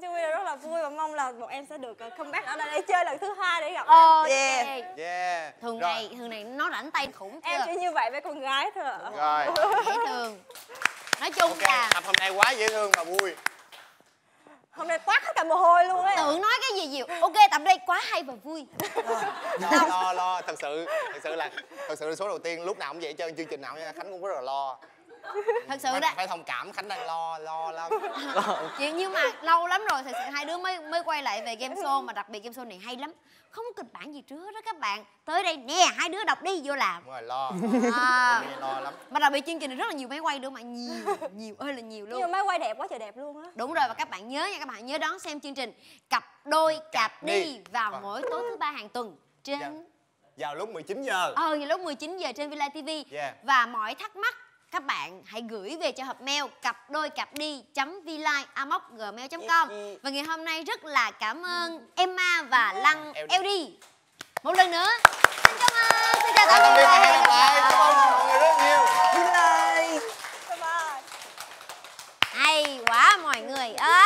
chú Huy là rất là vui và mong là bọn em sẽ được ờ, comeback ở đây chơi lần thứ hai để gặp Ờ, em. yeah. yeah. Thường Rồi. ngày thường này nó rảnh tay khủng em chưa? chỉ như vậy với con gái thôi ạ. Rồi. Dễ thương. Nói chung ok là tập hôm nay quá dễ thương và vui. Hôm nay toát hết cả mồ hôi luôn ấy tưởng nói cái gì nhiều. Ok tập đây quá hay và vui. Lo lo lo. Thật sự thật sự là thật sự là số đầu tiên lúc nào cũng vậy hết trơn chương trình nào nha khánh cũng rất là lo thật sự đấy. phải thông cảm khánh đang lo lo lắm. Chị nhưng mà lâu lắm rồi thật sự hai đứa mới mới quay lại về game show mà đặc biệt game show này hay lắm. Không có kịch bản gì trước đó các bạn. Tới đây nè hai đứa đọc đi vô làm. Đúng rồi lo. À, lo lắm. Mà đặc biệt chương trình này rất là nhiều máy quay nữa mà nhiều nhiều ơi là nhiều nhưng mà luôn máy quay đẹp quá trời đẹp luôn á. Đúng rồi và các bạn nhớ nha các bạn nhớ đón xem chương trình cặp đôi cặp đi. đi. vào Vâng. mỗi tối thứ ba hàng tuần Dạ. trên vào lúc 19 giờ. Ờ vào lúc 19 giờ trên Villa TV Yeah. và mọi thắc mắc các bạn hãy gửi về cho hộp mail cặp đôi cặp đi vi gmail com. Và ngày hôm nay rất là cảm ơn Emma và Lăng. LD. Một lần nữa. Xin cảm ơn. Xin chào tạm biệt cảm ơn mọi người rất nhiều. Bye bye. Hay quá mọi người ơi